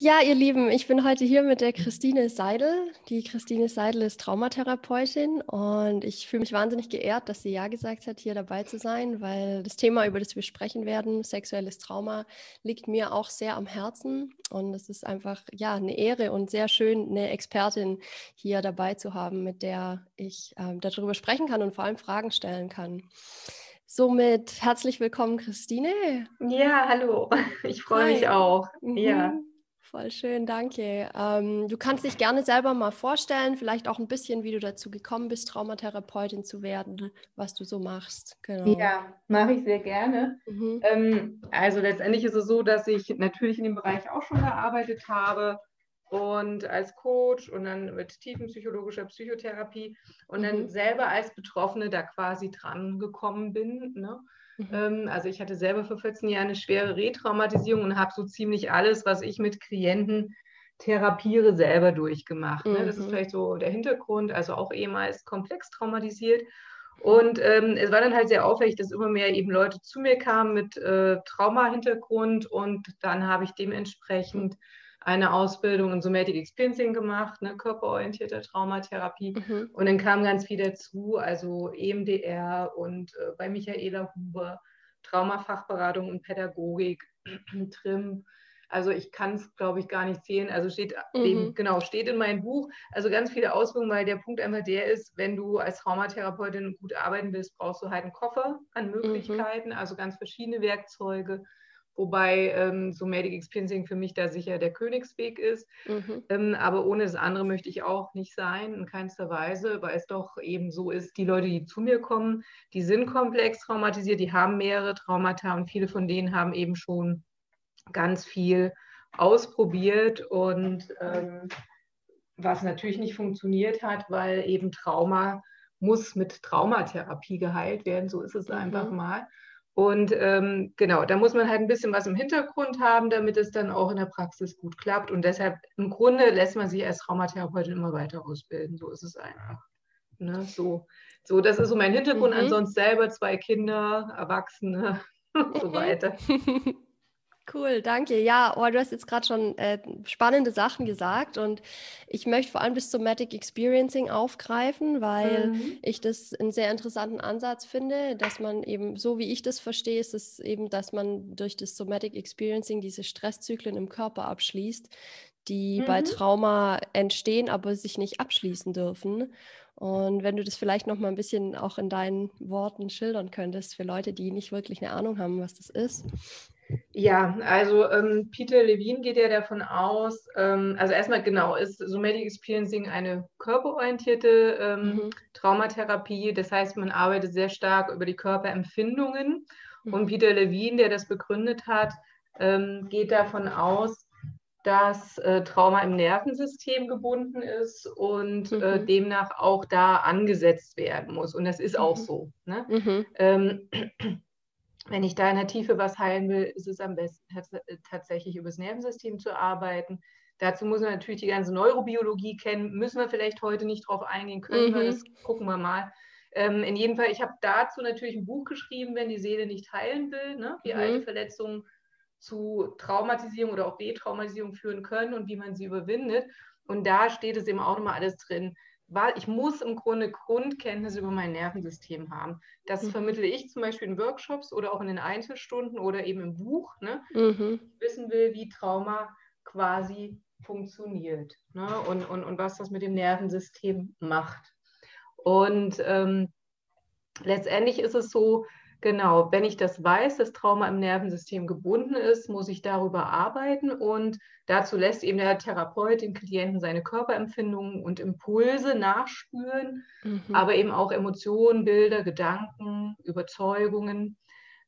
Ja, ihr Lieben, ich bin heute hier mit der Christine Seidel. Die Christine Seidel ist Traumatherapeutin und ich fühle mich wahnsinnig geehrt, dass sie Ja gesagt hat, hier dabei zu sein, weil das Thema, über das wir sprechen werden, sexuelles Trauma, liegt mir auch sehr am Herzen und es ist einfach ja eine Ehre und sehr schön, eine Expertin hier dabei zu haben, mit der ich äh, darüber sprechen kann und vor allem Fragen stellen kann. Somit herzlich willkommen, Christine. Ja, hallo. Ich freue mich auch. Mhm. Ja. Voll schön, danke. Ähm, du kannst dich gerne selber mal vorstellen, vielleicht auch ein bisschen, wie du dazu gekommen bist, Traumatherapeutin zu werden, was du so machst. Genau. Ja, mache ich sehr gerne. Mhm. Ähm, also letztendlich ist es so, dass ich natürlich in dem Bereich auch schon gearbeitet habe und als Coach und dann mit tiefenpsychologischer Psychotherapie und mhm. dann selber als Betroffene da quasi dran gekommen bin. Ne? Mhm. Ähm, also ich hatte selber vor 14 Jahren eine schwere Retraumatisierung und habe so ziemlich alles, was ich mit Klienten therapiere, selber durchgemacht. Ne? Das ist mhm. vielleicht so der Hintergrund, also auch ehemals komplex traumatisiert. Und ähm, es war dann halt sehr auffällig, dass immer mehr eben Leute zu mir kamen mit äh, Trauma-Hintergrund und dann habe ich dementsprechend eine Ausbildung in Somatic Experiencing gemacht, eine körperorientierte Traumatherapie. Mhm. Und dann kam ganz viel dazu, also EMDR und äh, bei Michaela Huber Traumafachberatung und Pädagogik, TRIM. Also ich kann es, glaube ich, gar nicht zählen. Also steht mhm. eben, genau, steht in meinem Buch. Also ganz viele Auswirkungen, weil der Punkt einfach der ist, wenn du als Traumatherapeutin gut arbeiten willst, brauchst du halt einen Koffer an mhm. Möglichkeiten, mhm. also ganz verschiedene Werkzeuge wobei ähm, Somatic Experiencing für mich da sicher der Königsweg ist. Mhm. Ähm, aber ohne das andere möchte ich auch nicht sein, in keinster Weise, weil es doch eben so ist, die Leute, die zu mir kommen, die sind komplex traumatisiert, die haben mehrere Traumata und viele von denen haben eben schon ganz viel ausprobiert und ähm, was natürlich nicht funktioniert hat, weil eben Trauma muss mit Traumatherapie geheilt werden, so ist es mhm. einfach mal. Und ähm, genau, da muss man halt ein bisschen was im Hintergrund haben, damit es dann auch in der Praxis gut klappt. Und deshalb im Grunde lässt man sich als Traumatherapeutin immer weiter ausbilden. So ist es einfach. Ne? So, so, das ist so mein Hintergrund. Mhm. Ansonsten selber zwei Kinder, Erwachsene und so weiter. Cool, danke. Ja, oh, du hast jetzt gerade schon äh, spannende Sachen gesagt und ich möchte vor allem das Somatic Experiencing aufgreifen, weil mhm. ich das einen sehr interessanten Ansatz finde, dass man eben, so wie ich das verstehe, ist es eben, dass man durch das Somatic Experiencing diese Stresszyklen im Körper abschließt, die mhm. bei Trauma entstehen, aber sich nicht abschließen dürfen. Und wenn du das vielleicht noch mal ein bisschen auch in deinen Worten schildern könntest für Leute, die nicht wirklich eine Ahnung haben, was das ist. Ja, also ähm, Peter Levine geht ja davon aus, ähm, also erstmal genau, ist Somatic Experiencing eine körperorientierte ähm, mhm. Traumatherapie. Das heißt, man arbeitet sehr stark über die Körperempfindungen. Mhm. Und Peter Levine, der das begründet hat, ähm, geht davon aus, dass äh, Trauma im Nervensystem gebunden ist und äh, mhm. äh, demnach auch da angesetzt werden muss. Und das ist auch mhm. so. Ne? Mhm. Wenn ich da in der Tiefe was heilen will, ist es am besten tatsächlich über das Nervensystem zu arbeiten. Dazu muss man natürlich die ganze Neurobiologie kennen. Müssen wir vielleicht heute nicht drauf eingehen, können mhm. wir, das gucken wir mal. Ähm, in jedem Fall, ich habe dazu natürlich ein Buch geschrieben, wenn die Seele nicht heilen will, ne? wie mhm. alte Verletzungen zu Traumatisierung oder auch Retraumatisierung führen können und wie man sie überwindet. Und da steht es eben auch nochmal alles drin weil ich muss im Grunde Grundkenntnisse über mein Nervensystem haben. Das mhm. vermittle ich zum Beispiel in Workshops oder auch in den Einzelstunden oder eben im Buch. Ne? Mhm. Ich wissen will, wie Trauma quasi funktioniert ne? und, und, und was das mit dem Nervensystem macht. Und ähm, letztendlich ist es so, Genau, wenn ich das weiß, dass Trauma im Nervensystem gebunden ist, muss ich darüber arbeiten und dazu lässt eben der Therapeut den Klienten seine Körperempfindungen und Impulse nachspüren, mhm. aber eben auch Emotionen, Bilder, Gedanken, Überzeugungen.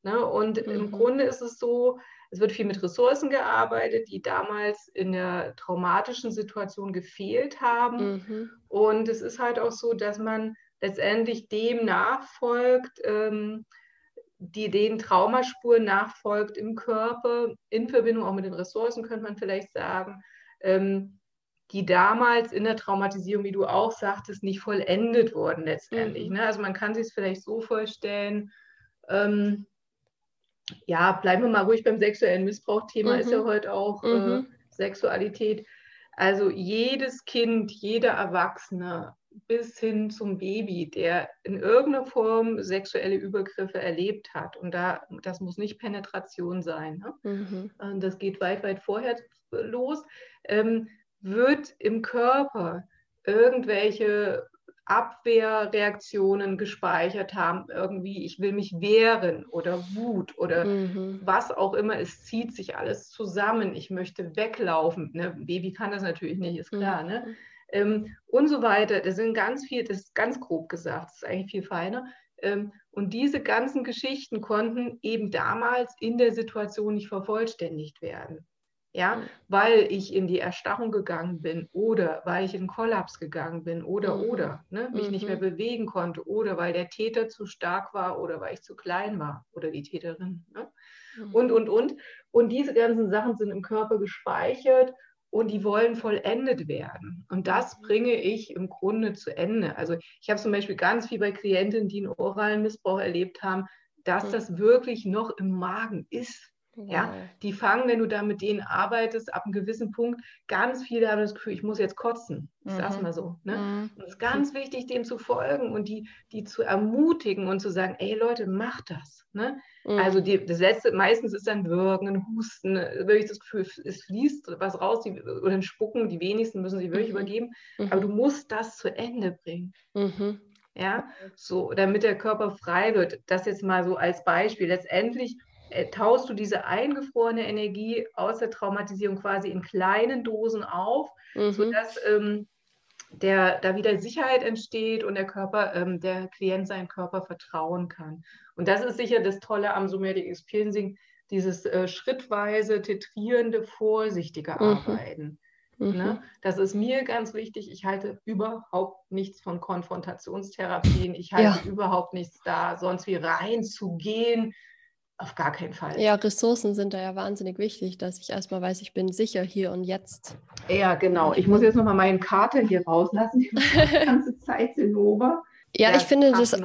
Ne? Und mhm. im Grunde ist es so, es wird viel mit Ressourcen gearbeitet, die damals in der traumatischen Situation gefehlt haben. Mhm. Und es ist halt auch so, dass man letztendlich dem nachfolgt, ähm, die den Traumaspuren nachfolgt im Körper, in Verbindung auch mit den Ressourcen, könnte man vielleicht sagen, ähm, die damals in der Traumatisierung, wie du auch sagtest, nicht vollendet wurden letztendlich. Mhm. Ne? Also man kann sich es vielleicht so vorstellen, ähm, ja, bleiben wir mal ruhig beim sexuellen Missbrauch-Thema, mhm. ist ja heute auch äh, mhm. Sexualität. Also jedes Kind, jeder Erwachsene bis hin zum Baby, der in irgendeiner Form sexuelle Übergriffe erlebt hat. Und da, das muss nicht Penetration sein. Ne? Mhm. Das geht weit, weit vorher los. Ähm, wird im Körper irgendwelche Abwehrreaktionen gespeichert haben, irgendwie, ich will mich wehren oder Wut oder mhm. was auch immer, es zieht sich alles zusammen, ich möchte weglaufen. Ne? Baby kann das natürlich nicht, ist klar. Ne? Mhm. Ne? Ähm, und so weiter. Das sind ganz viel, das ist ganz grob gesagt, das ist eigentlich viel feiner. Ähm, und diese ganzen Geschichten konnten eben damals in der Situation nicht vervollständigt werden. Ja, weil ich in die Erstarrung gegangen bin oder weil ich in Kollaps gegangen bin oder mhm. oder ne, mich mhm. nicht mehr mhm. bewegen konnte oder weil der Täter zu stark war oder weil ich zu klein war oder die Täterin. Ne? Mhm. Und, und, und. Und diese ganzen Sachen sind im Körper gespeichert und die wollen vollendet werden. Und das mhm. bringe ich im Grunde zu Ende. Also ich habe zum Beispiel ganz viel bei Klientinnen, die einen oralen Missbrauch erlebt haben, dass mhm. das wirklich noch im Magen ist. Ja, die fangen, wenn du da mit denen arbeitest, ab einem gewissen Punkt, ganz viele haben das Gefühl, ich muss jetzt kotzen. Ich mhm. sag's mal so. Ne? Mhm. Und es ist ganz wichtig, dem zu folgen und die, die zu ermutigen und zu sagen, ey Leute, macht das. Ne? Mhm. Also die, das letzte, meistens ist dann Würgen, ein Husten, wirklich das Gefühl, es fließt was raus, die, oder ein Spucken, die wenigsten müssen sich wirklich mhm. übergeben. Aber mhm. du musst das zu Ende bringen. Mhm. Ja, so, damit der Körper frei wird. Das jetzt mal so als Beispiel. Letztendlich äh, taust du diese eingefrorene Energie aus der Traumatisierung quasi in kleinen Dosen auf, mhm. sodass ähm, der, da wieder Sicherheit entsteht und der Körper, ähm, der Klient seinen Körper vertrauen kann. Und das ist sicher das Tolle am Somatic Experiencing, dieses äh, schrittweise, titrierende, vorsichtige mhm. Arbeiten. Mhm. Ne? Das ist mir ganz wichtig. Ich halte überhaupt nichts von Konfrontationstherapien. Ich halte ja. überhaupt nichts da, sonst wie reinzugehen auf gar keinen Fall. Ja, Ressourcen sind da ja wahnsinnig wichtig, dass ich erstmal weiß, ich bin sicher hier und jetzt. Ja, genau. Ich muss jetzt nochmal meine Karte hier rauslassen. Die ganze Zeit sind over. Ja, ich finde das,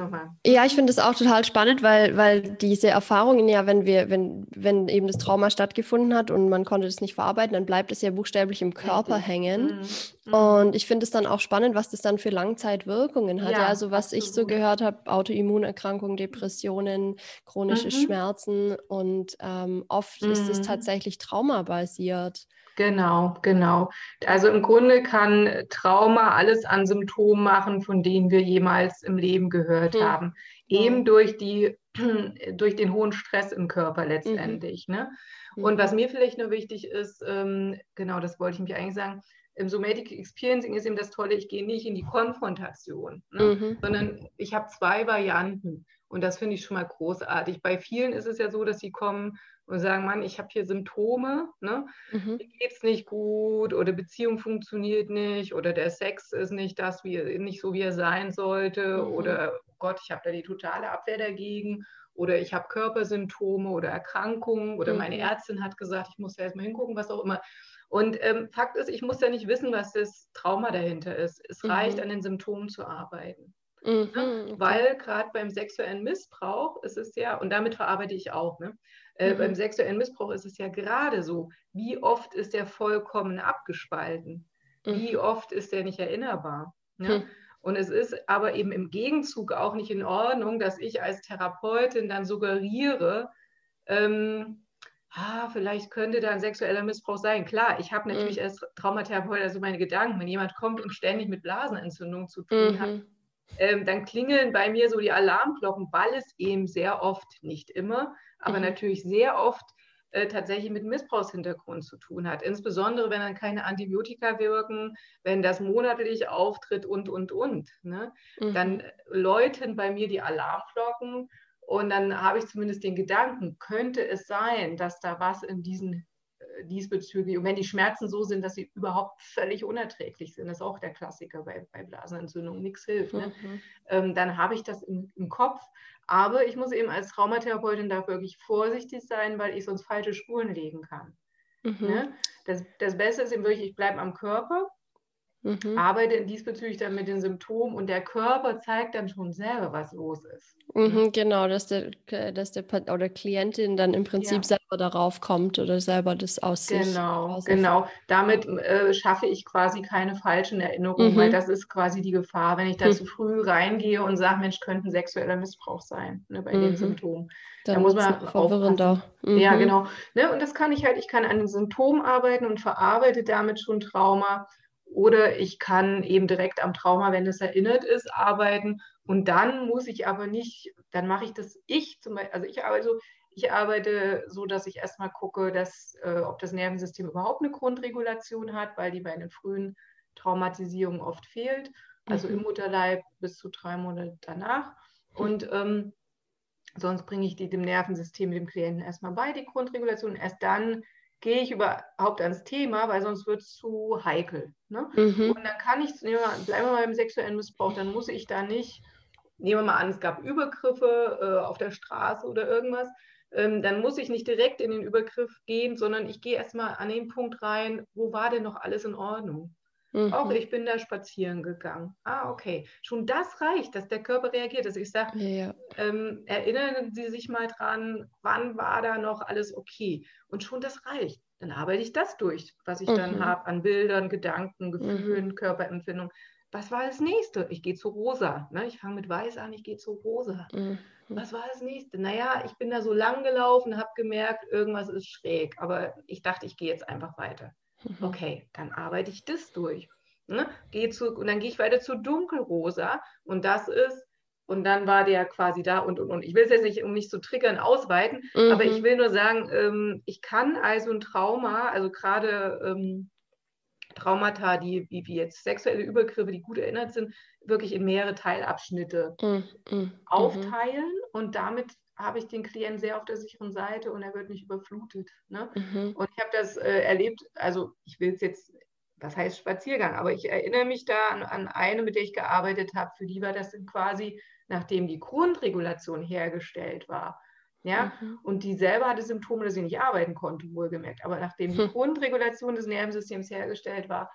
ja, ich finde das auch total spannend, weil, weil diese Erfahrungen ja, wenn wir, wenn, wenn eben das Trauma stattgefunden hat und man konnte das nicht verarbeiten, dann bleibt es ja buchstäblich im Körper Richtig. hängen. Mhm. mhm. Und ich finde es dann auch spannend, was das dann für Langzeitwirkungen hat. Ja, ja also was absolut. ich so gehört habe, Autoimmunerkrankungen, Depressionen, chronische mhm. Schmerzen und ähm, oft mhm. ist es tatsächlich traumabasiert. Genau, genau. Also im Grunde kann Trauma alles an Symptomen machen, von denen wir jemals im Leben gehört mhm. haben. Eben durch, die, durch den hohen Stress im Körper letztendlich. Mhm. Ne? Und was mir vielleicht nur wichtig ist, ähm, genau das wollte ich mich eigentlich sagen, im Somatic Experiencing ist eben das Tolle, ich gehe nicht in die Konfrontation, ne? mhm. sondern ich habe zwei Varianten. Und das finde ich schon mal großartig. Bei vielen ist es ja so, dass sie kommen und sagen, Mann, ich habe hier Symptome, ne? Mhm. mir geht es nicht gut oder Beziehung funktioniert nicht oder der Sex ist nicht das, wie nicht so, wie er sein sollte mhm. oder oh Gott, ich habe da die totale Abwehr dagegen oder ich habe Körpersymptome oder Erkrankungen oder mhm. meine Ärztin hat gesagt, ich muss da erstmal hingucken, was auch immer. Und ähm, Fakt ist, ich muss ja nicht wissen, was das Trauma dahinter ist. Es reicht, mhm. an den Symptomen zu arbeiten. Mhm, ne? Weil gerade beim sexuellen Missbrauch ist es ja, und damit verarbeite ich auch, ne? Äh, mhm. Beim sexuellen Missbrauch ist es ja gerade so, wie oft ist der vollkommen abgespalten? Mhm. Wie oft ist der nicht erinnerbar? Ne? Mhm. Und es ist aber eben im Gegenzug auch nicht in Ordnung, dass ich als Therapeutin dann suggeriere, ähm, ah, vielleicht könnte da ein sexueller Missbrauch sein. Klar, ich habe natürlich mhm. als Traumatherapeut also meine Gedanken. Wenn jemand kommt und ständig mit Blasenentzündung zu tun hat, mhm ähm, dann klingeln bei mir so die Alarmglocken, weil es eben sehr oft, nicht immer, aber mhm. natürlich sehr oft äh, tatsächlich mit Missbrauchshintergrund zu tun hat. Insbesondere, wenn dann keine Antibiotika wirken, wenn das monatlich auftritt und, und, und. Ne? Mhm. Dann läuten bei mir die Alarmglocken und dann habe ich zumindest den Gedanken, könnte es sein, dass da was in diesen diesbezüglich. Und wenn die Schmerzen so sind, dass sie überhaupt völlig unerträglich sind, das ist auch der Klassiker bei, bei Blasenentzündung, nichts hilft, ne? mhm. ähm, dann habe ich das im, im, Kopf. Aber ich muss eben als Traumatherapeutin da wirklich vorsichtig sein, weil ich sonst falsche Spuren legen kann. Mhm. Ne? Das, das Beste ist eben wirklich, ich bleibe am Körper. Mhm. arbeite diesbezüglich dann mit den Symptomen und der Körper zeigt dann schon selber, was los ist. Mhm, genau, dass der, dass der oder Klientin dann im Prinzip ja. selber darauf kommt oder selber das aus sich. Genau, genau. Damit äh, schaffe ich quasi keine falschen Erinnerungen, mhm. weil das ist quasi die Gefahr, wenn ich da hm. zu früh reingehe und sage, Mensch, könnte ein sexueller Missbrauch sein ne, bei den mhm. Symptomen. Da muss man verwirrender. Ja, genau. Ne, und das kann ich halt, ich kann an den Symptomen arbeiten und verarbeite damit schon Trauma oder ich kann eben direkt am Trauma, wenn es erinnert ist, arbeiten. Und dann muss ich aber nicht, dann mache ich das ich zum Beispiel, also ich arbeite so, ich arbeite so, dass ich erstmal gucke, dass, äh, ob das Nervensystem überhaupt eine Grundregulation hat, weil die bei den frühen Traumatisierungen oft fehlt. Also mhm. im Mutterleib bis zu drei Monate danach. Und ähm, sonst bringe ich die dem Nervensystem, dem Klienten erstmal bei, die Grundregulation. Erst dann gehe ich überhaupt ans Thema, weil sonst wird es zu heikel. Ne? Mhm. Und dann kann ich, nehmen wir, bleiben wir mal beim sexuellen Missbrauch, dann muss ich da nicht, nehmen wir mal an, es gab Übergriffe äh, auf der Straße oder irgendwas, ähm, dann muss ich nicht direkt in den Übergriff gehen, sondern ich gehe erstmal an den Punkt rein, wo war denn noch alles in Ordnung? Mhm. Auch ich bin da spazieren gegangen. Ah, okay. Schon das reicht, dass der Körper reagiert. Also ich sage, ja. ähm, erinnern Sie sich mal dran, wann war da noch alles okay? Und schon das reicht. Dann arbeite ich das durch, was ich mhm. dann habe an Bildern, Gedanken, Gefühlen, mhm. Körperempfindung. Was war das nächste? Ich gehe zu rosa. Ne? Ich fange mit weiß an, ich gehe zu rosa. Mhm. Was war das nächste? Naja, ich bin da so lang gelaufen, habe gemerkt, irgendwas ist schräg. Aber ich dachte, ich gehe jetzt einfach weiter. Mhm. Okay, dann arbeite ich das durch. Ne? Gehe zu, und dann gehe ich weiter zu dunkelrosa und das ist, und dann war der quasi da und, und, und. Ich will es jetzt nicht, um nicht zu triggern, ausweiten, mhm. aber ich will nur sagen, ähm, ich kann also ein Trauma, also gerade ähm, Traumata, die wie, wie jetzt sexuelle Übergriffe, die gut erinnert sind, wirklich in mehrere Teilabschnitte mhm. mhm. aufteilen und damit habe ich den Klienten sehr auf der sicheren Seite und er wird nicht überflutet. Ne? Mhm. Und ich habe das äh, erlebt, also ich will es jetzt, was heißt Spaziergang, aber ich erinnere mich da an, an eine, mit der ich gearbeitet habe, für die war das quasi, nachdem die Grundregulation hergestellt war. Ja, mhm. und die selber hatte Symptome, dass sie nicht arbeiten konnte, wohlgemerkt. Aber nachdem die hm. Grundregulation des Nervensystems hergestellt war,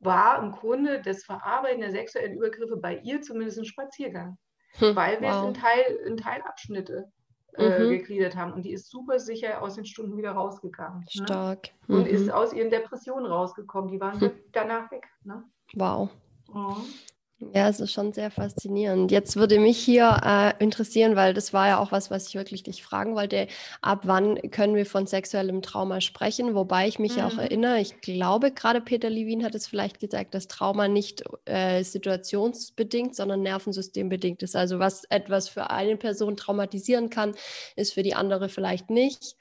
war im Grunde das Verarbeiten der sexuellen Übergriffe bei ihr zumindest ein Spaziergang. Hm, weil wir wow. es in, Teil, in Teilabschnitte äh, mhm. gegliedert haben. Und die ist super sicher aus den Stunden wieder rausgegangen. Ne? Stark. Ne? Und mhm. ist aus ihren Depressionen rausgekommen. Die waren hm. danach weg. Ne? Wow. Oh. Ja, es ist schon sehr faszinierend. Jetzt würde mich hier äh, interessieren, weil das war ja auch was, was ich wirklich dich fragen wollte. Ab wann können wir von sexuellem Trauma sprechen? Wobei ich mich mhm. ja auch erinnere, ich glaube, gerade Peter Levin hat es vielleicht gesagt, dass Trauma nicht äh, situationsbedingt, sondern nervensystembedingt ist. Also was etwas für eine Person traumatisieren kann, ist für die andere vielleicht nicht.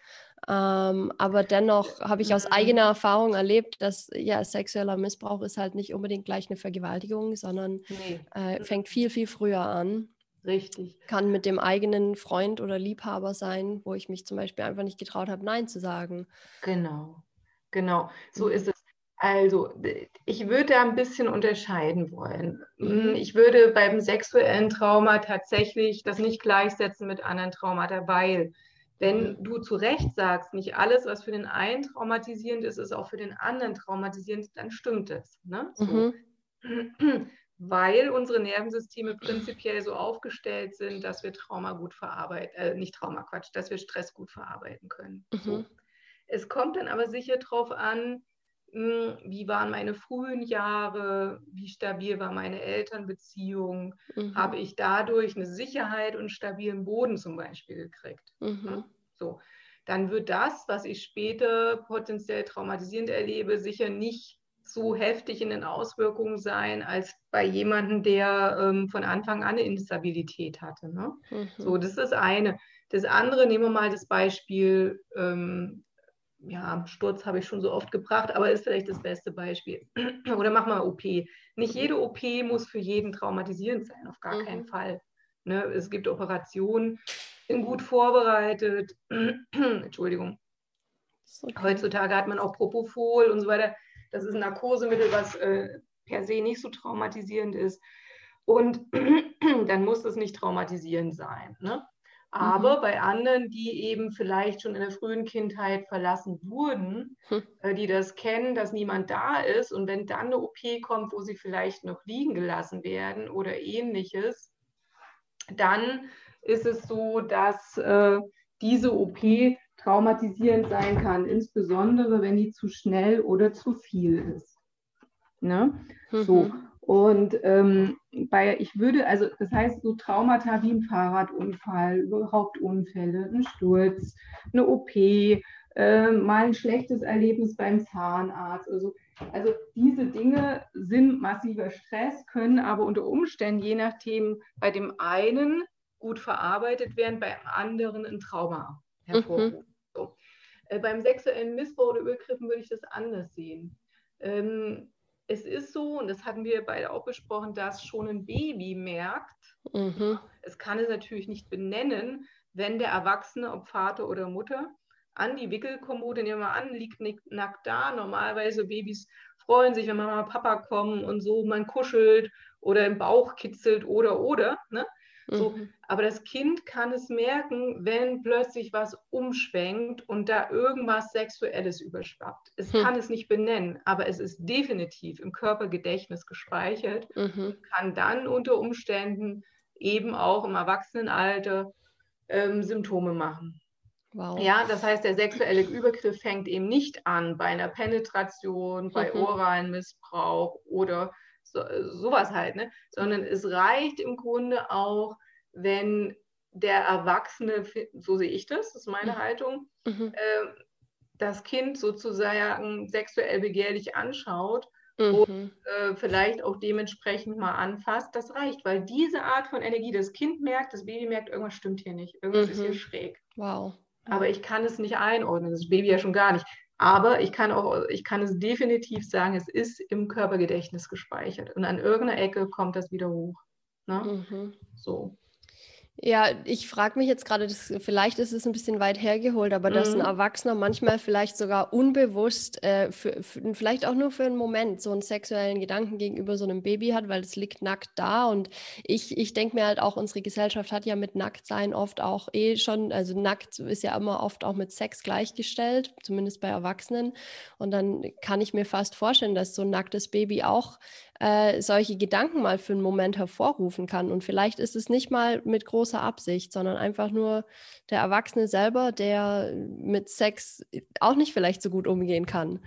Ähm, aber dennoch habe ich aus mhm. eigener Erfahrung erlebt, dass ja sexueller Missbrauch ist halt nicht unbedingt gleich eine Vergewaltigung, sondern nee. äh, fängt viel, viel früher an. Richtig. Kann mit dem eigenen Freund oder Liebhaber sein, wo ich mich zum Beispiel einfach nicht getraut habe, Nein zu sagen. Genau, genau. So mhm. ist es. Also, ich würde da ein bisschen unterscheiden wollen. Mhm. Ich würde beim sexuellen Trauma tatsächlich das nicht gleichsetzen mit anderen Traumata, weil wenn du zu Recht sagst, nicht alles, was für den einen traumatisierend ist, ist auch für den anderen traumatisierend, dann stimmt es. Ne? So. Mhm. Weil unsere Nervensysteme prinzipiell so aufgestellt sind, dass wir Trauma gut verarbeiten, äh, nicht Trauma, Quatsch, dass wir Stress gut verarbeiten können. Mhm. So. Es kommt dann aber sicher darauf an, wie waren meine frühen Jahre, wie stabil war meine Elternbeziehung, mhm. habe ich dadurch eine Sicherheit und stabilen Boden zum Beispiel gekriegt. Mhm. So, dann wird das, was ich später potenziell traumatisierend erlebe, sicher nicht so heftig in den Auswirkungen sein, als bei jemandem, der ähm, von Anfang an eine Instabilität hatte. Ne? Mhm. So, das ist das eine. Das andere, nehmen wir mal das Beispiel ähm, ja, Sturz habe ich schon so oft gebracht, aber ist vielleicht das beste Beispiel. Oder mach mal OP. Nicht jede OP muss für jeden traumatisierend sein, auf gar mhm. keinen Fall. Ne? Es gibt Operationen, sind gut vorbereitet. Entschuldigung. Okay. Heutzutage hat man auch Propofol und so weiter. Das ist ein Narkosemittel, was äh, per se nicht so traumatisierend ist. Und dann muss es nicht traumatisierend sein. Ne? Aber mhm. bei anderen, die eben vielleicht schon in der frühen Kindheit verlassen wurden, hm. äh, die das kennen, dass niemand da ist und wenn dann eine OP kommt, wo sie vielleicht noch liegen gelassen werden oder ähnliches, dann ist es so, dass äh, diese OP traumatisierend sein kann, insbesondere wenn die zu schnell oder zu viel ist. Ne? Mhm. So. Und ähm, bei, ich würde, also das heißt, so Traumata wie ein Fahrradunfall, überhaupt Unfälle, ein Sturz, eine OP, äh, mal ein schlechtes Erlebnis beim Zahnarzt. Also, also diese Dinge sind massiver Stress, können aber unter Umständen, je nachdem, bei dem einen gut verarbeitet werden, beim anderen ein Trauma hervorrufen. Mhm. So. Äh, beim sexuellen Missbrauch oder Übergriffen würde ich das anders sehen. Ähm, es ist so, und das hatten wir beide auch besprochen, dass schon ein Baby merkt, mhm. es kann es natürlich nicht benennen, wenn der Erwachsene, ob Vater oder Mutter, an die Wickelkommode, nehmen wir an, liegt nackt da. Normalerweise Babys freuen sich, wenn Mama und Papa kommen und so, man kuschelt oder im Bauch kitzelt oder oder. Ne? So, mhm. Aber das Kind kann es merken, wenn plötzlich was umschwenkt und da irgendwas Sexuelles überschwappt. Es mhm. kann es nicht benennen, aber es ist definitiv im Körpergedächtnis gespeichert mhm. und kann dann unter Umständen eben auch im Erwachsenenalter ähm, Symptome machen. Wow. Ja, das heißt, der sexuelle Übergriff fängt eben nicht an bei einer Penetration, bei mhm. oralen Missbrauch oder so, sowas halt, ne? sondern es reicht im Grunde auch, wenn der Erwachsene, so sehe ich das, das ist meine mhm. Haltung, mhm. äh, das Kind sozusagen sexuell begehrlich anschaut mhm. und äh, vielleicht auch dementsprechend mal anfasst, das reicht, weil diese Art von Energie, das Kind merkt, das Baby merkt, irgendwas stimmt hier nicht, irgendwas ist hier mhm. schräg. Wow. Aber ich kann es nicht einordnen, das Baby ja schon gar nicht. Aber ich kann auch, ich kann es definitiv sagen, es ist im Körpergedächtnis gespeichert. Und an irgendeiner Ecke kommt das wieder hoch. Ne? Mhm. So. Ja, ich frage mich jetzt gerade, vielleicht ist es ein bisschen weit hergeholt, aber mhm. dass ein mhm. Erwachsener manchmal vielleicht sogar unbewusst, äh, für, für, vielleicht auch nur für einen Moment, so einen sexuellen Gedanken gegenüber so einem Baby hat, weil es liegt nackt da. Und ich, ich denke mir halt auch, unsere Gesellschaft hat ja mit Nacktsein oft auch eh schon, also nackt ist ja immer oft auch mit Sex gleichgestellt, zumindest bei Erwachsenen. Und dann kann ich mir fast vorstellen, dass so ein nacktes Baby auch äh, solche Gedanken mal für einen Moment hervorrufen kann. Und vielleicht ist es nicht mal mit großer Absicht, sondern einfach nur der Erwachsene selber, der mit Sex auch nicht vielleicht so gut umgehen kann.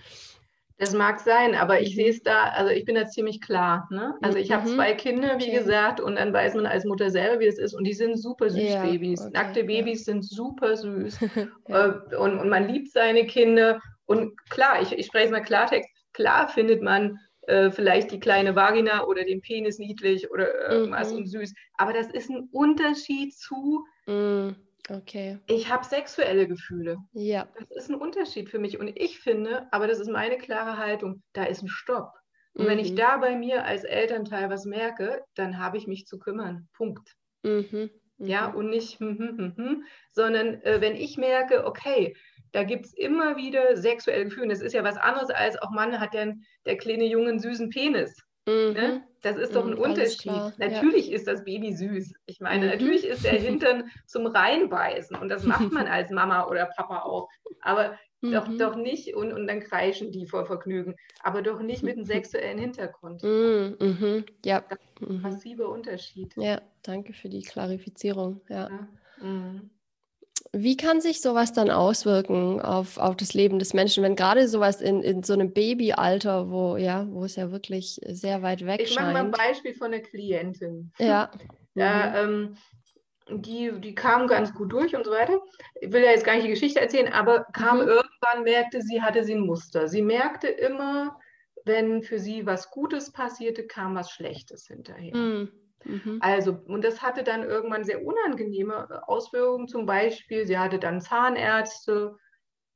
Das mag sein, aber ich mhm. sehe es da, also ich bin da ziemlich klar. Ne? Also ich habe mhm. zwei Kinder, wie okay. gesagt, und dann weiß man als Mutter selber, wie es ist. Und die sind super süß, ja, Babys. Okay, Nackte Babys ja. sind super süß. ja. Äh, und, und man liebt seine Kinder. Und klar, ich, ich spreche es mal Klartext, klar findet man äh, vielleicht die kleine Vagina oder den Penis niedlich oder irgendwas mhm. und süß. Aber das ist ein Unterschied zu, mhm. okay. ich habe sexuelle Gefühle. Ja. Das ist ein Unterschied für mich. Und ich finde, aber das ist meine klare Haltung, da ist ein Stopp. Und mhm. wenn ich mhm. da bei mir als Elternteil was merke, dann habe ich mich zu kümmern. Punkt. Mhm. Ja, mhm. und nicht, hm, hm, hm, sondern äh, wenn ich merke, okay, da gibt es immer wieder sexuelle Gefühle. Das ist ja was anderes als auch Mann hat der, der kleine Junge einen süßen Penis. Mhm. Ne? Das ist doch ein mhm, Unterschied. Natürlich ja. ist das Baby süß. Ich meine, mhm. natürlich ist der Hintern zum Reinbeißen und das macht man als Mama oder Papa auch. Aber mhm. doch, doch nicht, und, und dann kreischen die vor Vergnügen, aber doch nicht mit einem sexuellen Hintergrund. Mhm. mhm. Ja. Das ist ein massiver Unterschied. Ja, danke für die Klarifizierung. Ja. ja. Wie kann sich sowas dann auswirken auf, auf das Leben des Menschen, wenn gerade sowas in, in so einem Babyalter, wo, ja, wo es ja wirklich sehr weit weg ist? Ich mache mal ein Beispiel von einer Klientin. Ja. ja mhm. ähm, die, die kam ganz gut durch und so weiter. Ich will ja jetzt gar nicht die Geschichte erzählen, aber kam mhm. irgendwann, merkte sie, hatte sie ein Muster. Sie merkte immer, wenn für sie was Gutes passierte, kam was Schlechtes hinterher. Mhm. Mhm. Also, und das hatte dann irgendwann sehr unangenehme äh, Auswirkungen. Zum Beispiel, sie hatte dann Zahnärzte,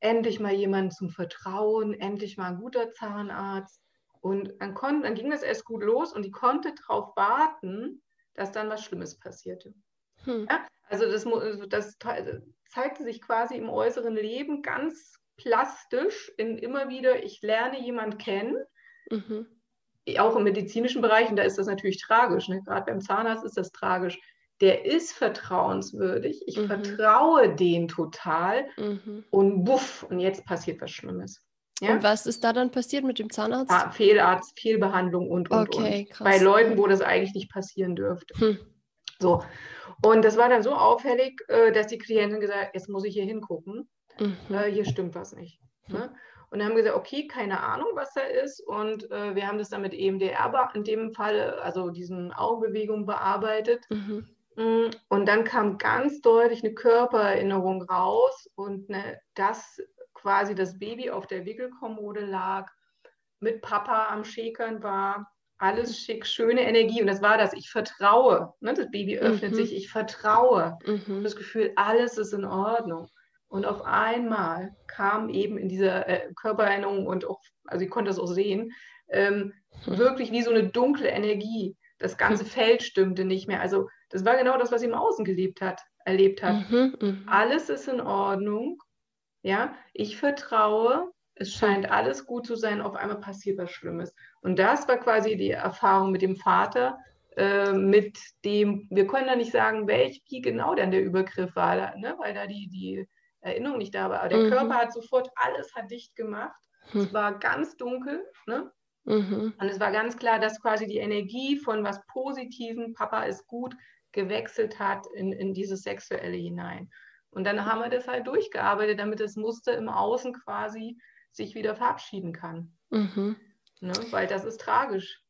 endlich mal jemanden zum Vertrauen, endlich mal ein guter Zahnarzt. Und dann, konnte, dann ging das erst gut los und die konnte darauf warten, dass dann was Schlimmes passierte. Hm. Ja? Also das, also das zeigte sich quasi im äußeren Leben ganz plastisch in immer wieder, ich lerne jemanden kennen, mhm auch im medizinischen Bereich, und da ist das natürlich tragisch, ne? gerade beim Zahnarzt ist das tragisch. der ist vertrauenswürdig, ich mhm. vertraue den total mhm. und buff, und jetzt passiert was Schlimmes. Ja? Und was ist da dann passiert mit dem Zahnarzt? Ah, Fehlarzt, Fehlbehandlung und, und, okay, und. Krass. Bei Leuten, wo das eigentlich nicht passieren dürfte. Hm. So. Und das war dann so auffällig, äh, dass die Klientin gesagt hat, jetzt muss ich hier hingucken. Mhm. Äh, hier stimmt was nicht. Ne? Und dann haben wir gesagt, okay, keine Ahnung, was da ist. Und äh, wir haben das dann mit EMDR in dem Fall, also diesen Augenbewegungen bearbeitet. Mhm. Mm, und dann kam ganz deutlich eine Körpererinnerung raus und ne, dass quasi das Baby auf der Wickelkommode lag, mit Papa am Schäkern war, alles schick, schöne Energie. Und das war das, ich vertraue. Ne? Das Baby öffnet mhm. sich, ich vertraue. Mhm. Das Gefühl, alles ist in Ordnung. Und auf einmal kam eben in dieser äh, Körpererinnerung und auch, also ich konnte das auch sehen, ähm, mhm. wirklich wie so eine dunkle Energie. Das ganze Feld stimmte nicht mehr. Also das war genau das, was sie im Außen gelebt hat, erlebt hat. Mhm, mh. Alles ist in Ordnung. Ja, ich vertraue, es scheint alles gut zu sein, auf einmal passiert was Schlimmes. Und das war quasi die Erfahrung mit dem Vater, äh, mit dem, wir können da nicht sagen, welch, wie genau denn der Übergriff war, ne? weil da die, die Erinnerung nicht da war. Aber der mhm. Körper hat sofort alles hat dicht gemacht. Mhm. Es war ganz dunkel. Ne? Mhm. Und es war ganz klar, dass quasi die Energie von was Positiven, Papa ist gut, gewechselt hat in, in dieses Sexuelle hinein. Und dann haben wir das halt durchgearbeitet, damit das Muster im Außen quasi sich wieder verabschieden kann. Mhm. Ne? Weil das ist tragisch.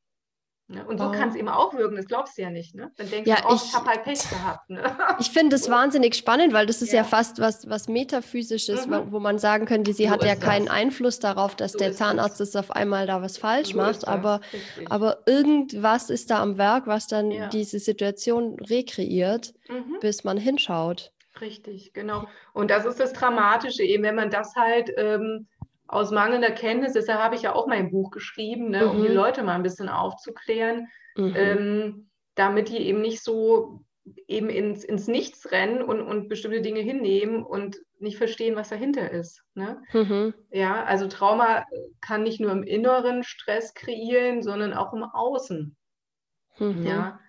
Ne? Und so oh. kann es eben auch wirken, das glaubst du ja nicht. Ne? Dann denkst ja, du, oh, ich, ich habe halt Pech gehabt. Ne? Ich finde es wahnsinnig spannend, weil das ist ja, ja fast was, was Metaphysisches, mhm. wo man sagen könnte, sie so hat ja keinen das. Einfluss darauf, dass so der Zahnarzt das. auf einmal da was falsch so macht, aber, aber irgendwas ist da am Werk, was dann ja. diese Situation rekreiert, mhm. bis man hinschaut. Richtig, genau. Und das ist das Dramatische, eben wenn man das halt ähm, aus mangelnder Kenntnis, deshalb habe ich ja auch mein Buch geschrieben, ne, mhm. um die mhm. Leute mal ein bisschen aufzuklären, mhm. ähm, damit die eben nicht so eben ins, ins Nichts rennen und, und bestimmte Dinge hinnehmen und nicht verstehen, was dahinter ist. Ne? Mhm. Ja, also Trauma kann nicht nur im Inneren Stress kreieren, sondern auch im Außen. Mhm. Ja,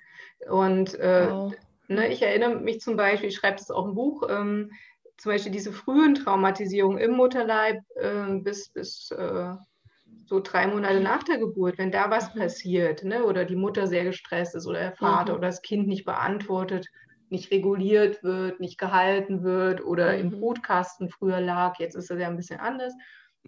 und äh, wow. ne, ich erinnere mich zum Beispiel, ich schreibe das auch im Buch, ähm, zum Beispiel diese frühen Traumatisierungen im Mutterleib äh, bis, bis äh, so drei Monate nach der Geburt, wenn da was passiert, ne, oder die Mutter sehr gestresst ist oder der Vater mhm. oder das Kind nicht beantwortet, nicht reguliert wird, nicht gehalten wird oder mhm. im Brutkasten früher lag, jetzt ist das ja ein bisschen anders,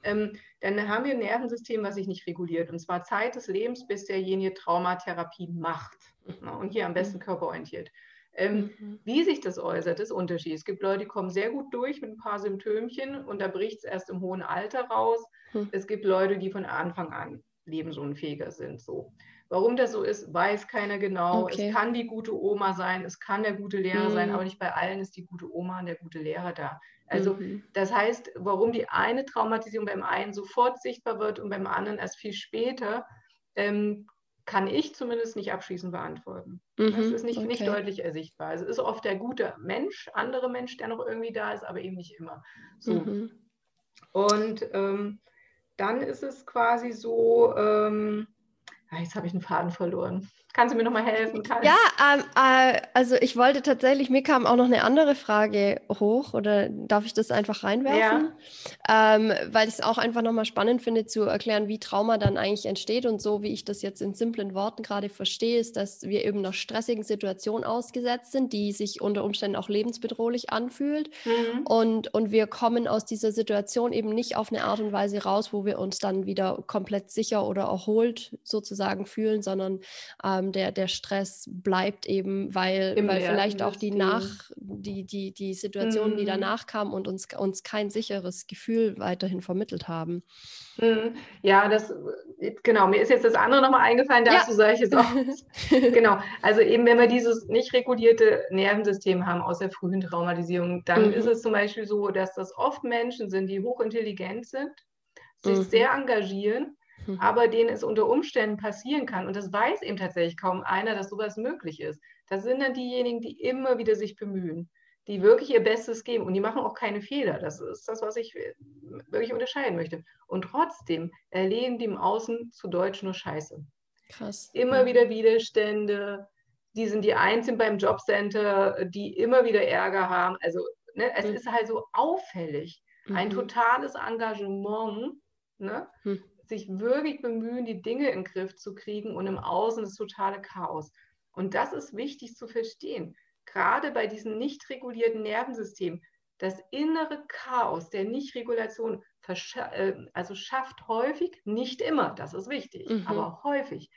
ähm, dann haben wir ein Nervensystem, was sich nicht reguliert. Und zwar Zeit des Lebens, bis derjenige Traumatherapie macht. Ne, und hier am besten mhm. körperorientiert. Ähm, mhm. Wie sich das äußert, ist unterschiedlich. Es gibt Leute, die kommen sehr gut durch mit ein paar Symptömchen und da bricht es erst im hohen Alter raus. Mhm. Es gibt Leute, die von Anfang an lebensunfähiger sind. So. Warum das so ist, weiß keiner genau. Okay. Es kann die gute Oma sein, es kann der gute Lehrer mhm. sein, aber nicht bei allen ist die gute Oma und der gute Lehrer da. Also mhm. das heißt, warum die eine Traumatisierung beim einen sofort sichtbar wird und beim anderen erst viel später, ähm, kann ich zumindest nicht abschließend beantworten. Mhm, das ist nicht, okay. nicht deutlich ersichtbar. Also es ist oft der gute Mensch, andere Mensch, der noch irgendwie da ist, aber eben nicht immer. So. Mhm. Und ähm, dann ist es quasi so, ähm, ah, jetzt habe ich einen Faden verloren. Kannst du mir nochmal helfen? Karl? Ja, ähm, äh, also ich wollte tatsächlich, mir kam auch noch eine andere Frage hoch oder darf ich das einfach reinwerfen? Ja. Ähm, weil ich es auch einfach nochmal spannend finde zu erklären, wie Trauma dann eigentlich entsteht und so, wie ich das jetzt in simplen Worten gerade verstehe, ist, dass wir eben einer stressigen Situation ausgesetzt sind, die sich unter Umständen auch lebensbedrohlich anfühlt mhm. und, und wir kommen aus dieser Situation eben nicht auf eine Art und Weise raus, wo wir uns dann wieder komplett sicher oder erholt sozusagen fühlen, sondern ähm, ähm, der, der Stress bleibt eben, weil, weil vielleicht auch die nach, die, die, die Situationen, mhm. die danach kamen und uns, uns kein sicheres Gefühl weiterhin vermittelt haben. Mhm. Ja, das genau, mir ist jetzt das andere nochmal eingefallen, dazu ja. solche Sachen. genau, also eben wenn wir dieses nicht regulierte Nervensystem haben aus der frühen Traumatisierung, dann mhm. ist es zum Beispiel so, dass das oft Menschen sind, die hochintelligent sind, sich mhm. sehr engagieren hm. aber denen es unter Umständen passieren kann. Und das weiß eben tatsächlich kaum einer, dass sowas möglich ist. Das sind dann diejenigen, die immer wieder sich bemühen, die wirklich ihr Bestes geben und die machen auch keine Fehler. Das ist das, was ich wirklich unterscheiden möchte. Und trotzdem erleben die im Außen zu Deutsch nur Scheiße. Krass. Immer wieder Widerstände, die sind die Einzigen beim Jobcenter, die immer wieder Ärger haben. Also ne, es mhm. ist halt so auffällig. Ein mhm. totales Engagement, ne? Mhm. Sich wirklich bemühen, die Dinge in den Griff zu kriegen und im Außen das totale Chaos. Und das ist wichtig zu verstehen. Gerade bei diesem nicht regulierten Nervensystem, das innere Chaos der Nichtregulation äh, also schafft häufig, nicht immer, das ist wichtig, mhm. aber häufig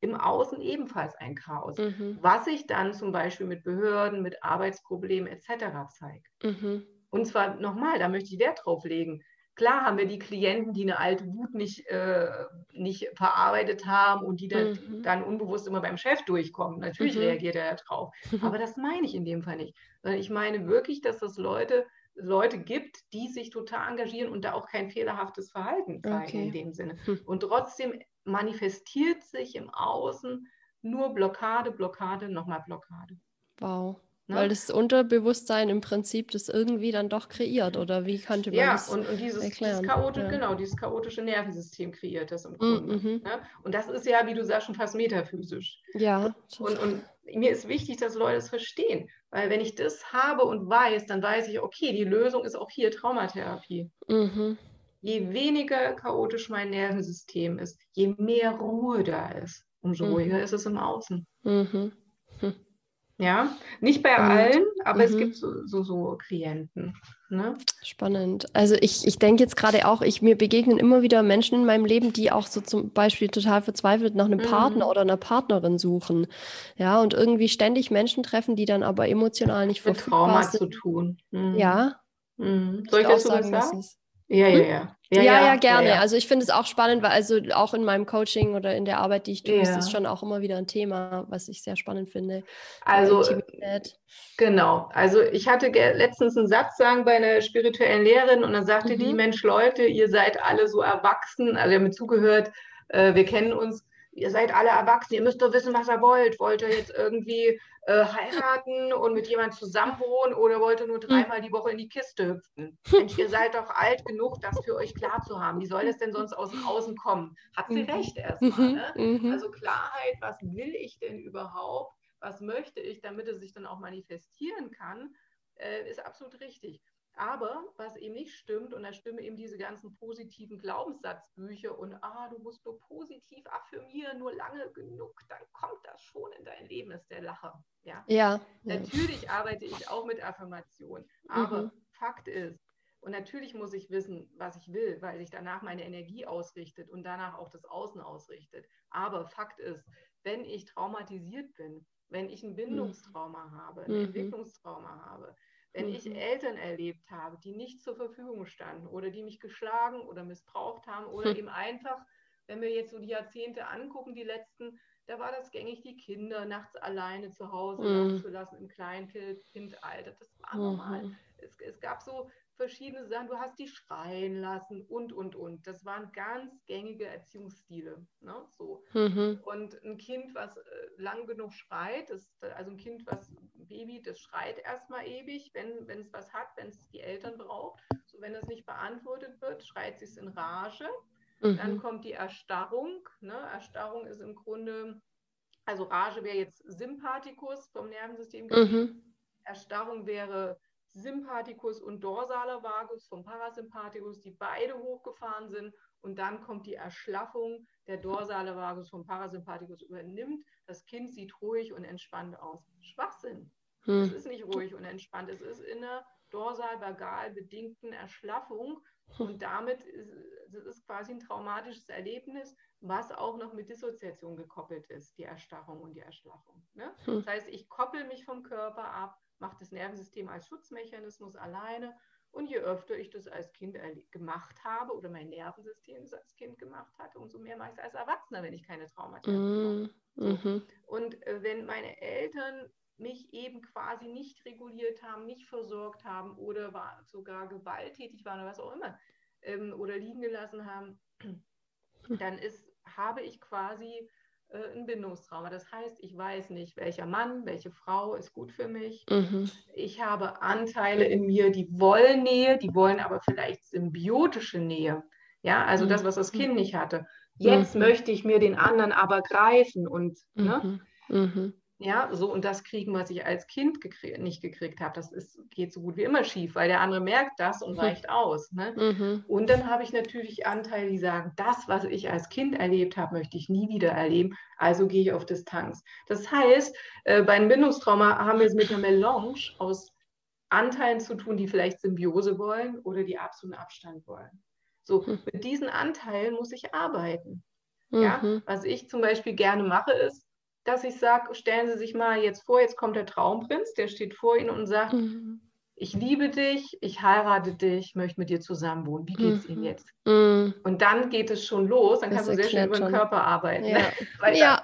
im Außen ebenfalls ein Chaos, mhm. was sich dann zum Beispiel mit Behörden, mit Arbeitsproblemen etc. zeigt. Mhm. Und zwar nochmal, da möchte ich Wert drauf legen. Klar haben wir die Klienten, die eine alte Wut nicht, äh, nicht verarbeitet haben und die dann, mhm. dann unbewusst immer beim Chef durchkommen. Natürlich mhm. reagiert er ja drauf. Aber das meine ich in dem Fall nicht. Sondern ich meine wirklich, dass das Leute, Leute gibt, die sich total engagieren und da auch kein fehlerhaftes Verhalten zeigen okay. in dem Sinne. Hm. Und trotzdem manifestiert sich im Außen nur Blockade, Blockade, nochmal Blockade. Wow. Ne? Weil das Unterbewusstsein im Prinzip das irgendwie dann doch kreiert, oder wie könnte man ja, das und, und dieses, erklären? Dieses chaotische, ja. genau, dieses chaotische Nervensystem kreiert das im mm, Grunde. Mhm. Ne? Und das ist ja, wie du sagst, schon fast metaphysisch. Ja. Und, und mir ist wichtig, dass Leute es verstehen, weil wenn ich das habe und weiß, dann weiß ich, okay, die Lösung ist auch hier Traumatherapie. Mhm. Je weniger chaotisch mein Nervensystem ist, je mehr Ruhe da ist, umso mhm. ruhiger ist es im Außen. Mhm. Hm. Ja, nicht bei und, allen, aber es mhm. gibt so, so, so Klienten. Ne? Spannend. Also ich, ich denke jetzt gerade auch, ich, mir begegnen immer wieder Menschen in meinem Leben, die auch so zum Beispiel total verzweifelt nach einem mhm. Partner oder einer Partnerin suchen. Ja, und irgendwie ständig Menschen treffen, die dann aber emotional nicht Mit verfügbar Trauma sind. zu tun. Mhm. Ja. Mhm. Soll ich, ich das so sagen? sagen? Ja, ja, hm? ja. Ja, ja, ja, gerne. Ja, also ich finde es auch spannend, weil also auch in meinem Coaching oder in der Arbeit, die ich tue, ist das schon auch immer wieder ein Thema, was ich sehr spannend finde. Also genau. Also ich hatte letztens einen Satz sagen bei einer spirituellen Lehrerin und dann sagte mhm. die Mensch Leute, ihr seid alle so erwachsen, also ihr habt mir zugehört, äh, wir kennen uns ihr seid alle erwachsen, ihr müsst doch wissen, was ihr wollt. Wollt ihr jetzt irgendwie äh, heiraten und mit jemandem zusammenwohnen oder wollt ihr nur hm. dreimal die Woche in die Kiste hüpfen? Mensch, ihr seid doch alt genug, das für euch klar zu haben. Wie soll das denn sonst aus dem Außen kommen? Hat sie mhm. recht erstmal. Ne? Mhm. Also Klarheit, was will ich denn überhaupt? Was möchte ich, damit es sich dann auch manifestieren kann, äh, ist absolut richtig. Aber was eben nicht stimmt, und da stimmen eben diese ganzen positiven Glaubenssatzbücher und ah, du musst nur positiv affirmieren, nur lange genug, dann kommt das schon in dein Leben, ist der Lacher. Ja. ja. Natürlich arbeite ich auch mit Affirmation, aber mhm. Fakt ist, und natürlich muss ich wissen, was ich will, weil sich danach meine Energie ausrichtet und danach auch das Außen ausrichtet. Aber Fakt ist, wenn ich traumatisiert bin, wenn ich ein mhm. Bindungstrauma habe, ein mhm. Entwicklungstrauma habe, wenn mhm. ich Eltern erlebt habe, die nicht zur Verfügung standen oder die mich geschlagen oder missbraucht haben oder eben einfach, wenn wir jetzt so die Jahrzehnte angucken, die letzten, da war das gängig, die Kinder nachts alleine zu Hause mhm. zu lassen im Kleinkindalter. Das war normal. Mhm. Es, es gab so verschiedene Sachen. Du hast die schreien lassen und, und, und. Das waren ganz gängige Erziehungsstile. Ne? So. Mhm. Und ein Kind, was äh, lang genug schreit, ist, also ein Kind, was Baby, das schreit erstmal ewig, wenn es was hat, wenn es die Eltern braucht. So, wenn das nicht beantwortet wird, schreit sie es in Rage. Mhm. Dann kommt die Erstarrung. Ne? Erstarrung ist im Grunde, also Rage wäre jetzt Sympathikus vom Nervensystem. Mhm. Erstarrung wäre Sympathikus und dorsaler Vagus vom Parasympathikus, die beide hochgefahren sind. Und dann kommt die Erschlaffung. Der dorsale Vagus vom Parasympathikus übernimmt. Das Kind sieht ruhig und entspannt aus. Schwachsinn. Hm. Es ist nicht ruhig und entspannt. Es ist in einer dorsal-vagal bedingten Erschlaffung. Und damit ist es quasi ein traumatisches Erlebnis, was auch noch mit Dissoziation gekoppelt ist, die Erstarrung und die Erschlaffung. Ne? Hm. Das heißt, ich koppel mich vom Körper ab, macht das Nervensystem als Schutzmechanismus alleine. Und je öfter ich das als Kind gemacht habe oder mein Nervensystem es als Kind gemacht hat, umso mehr mache ich es als Erwachsener, wenn ich keine Traumata habe. Mm, mhm. Und äh, wenn meine Eltern mich eben quasi nicht reguliert haben, nicht versorgt haben oder war sogar gewalttätig waren oder was auch immer ähm, oder liegen gelassen haben, dann ist, habe ich quasi äh, ein Bindungstrauma. Das heißt, ich weiß nicht, welcher Mann, welche Frau ist gut für mich. Mhm. Ich habe Anteile in mir, die wollen Nähe, die wollen aber vielleicht symbiotische Nähe. Ja, also mhm. das, was das Kind nicht hatte. Jetzt mhm. möchte ich mir den anderen aber greifen und ne? Ja, so und das kriegen, was ich als Kind gekrieg nicht gekriegt habe, das ist, geht so gut wie immer schief, weil der andere merkt das und reicht mhm. aus. Ne? Mhm. Und dann habe ich natürlich Anteile, die sagen, das, was ich als Kind erlebt habe, möchte ich nie wieder erleben, also gehe ich auf Distanz. Das heißt, äh, bei einem Bindungstrauma haben wir es mit einer Melange aus Anteilen zu tun, die vielleicht Symbiose wollen oder die absoluten Abstand wollen. So, mhm. mit diesen Anteilen muss ich arbeiten. Ja? Mhm. Was ich zum Beispiel gerne mache, ist, dass ich sage, stellen Sie sich mal jetzt vor, jetzt kommt der Traumprinz, der steht vor Ihnen und sagt, mhm. ich liebe dich, ich heirate dich, möchte mit dir zusammen wohnen. Wie geht es mhm. Ihnen jetzt? Mhm. Und dann geht es schon los, dann das kannst du sehr schön über den Körper arbeiten. Ja. Weil ja.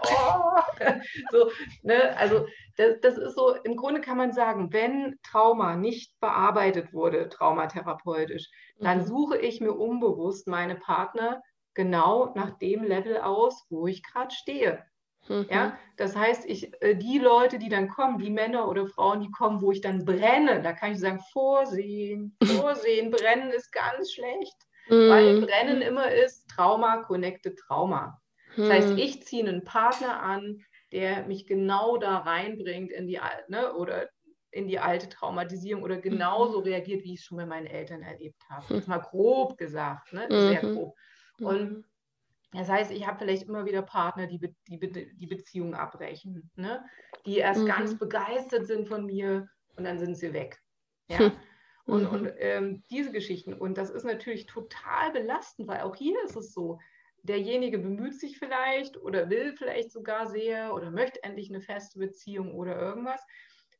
Dann, oh, so, ne, also das, das, ist so, im Grunde kann man sagen, wenn Trauma nicht bearbeitet wurde, traumatherapeutisch, dann mhm. suche ich mir unbewusst meine Partner genau nach dem Level aus, wo ich gerade stehe. Mhm. Ja, das heißt, ich, äh, die Leute, die dann kommen, die Männer oder Frauen, die kommen, wo ich dann brenne, da kann ich sagen, vorsehen, vorsehen, brennen ist ganz schlecht, mhm. weil brennen immer ist Trauma, connected Trauma. Das heißt, mhm. ich ziehe einen Partner an, der mich genau da reinbringt in die, ne, oder in die alte Traumatisierung oder genauso mhm. reagiert, wie ich es schon bei meinen Eltern erlebt habe. Das mal grob gesagt, ne? sehr grob. Und das heißt, ich habe vielleicht immer wieder Partner, die Be die, Be die Beziehung abbrechen, ne? die erst mhm. ganz begeistert sind von mir und dann sind sie weg. Ja? Hm. Und, mhm. und ähm, diese Geschichten. Und das ist natürlich total belastend, weil auch hier ist es so, derjenige bemüht sich vielleicht oder will vielleicht sogar sehr oder möchte endlich eine feste Beziehung oder irgendwas.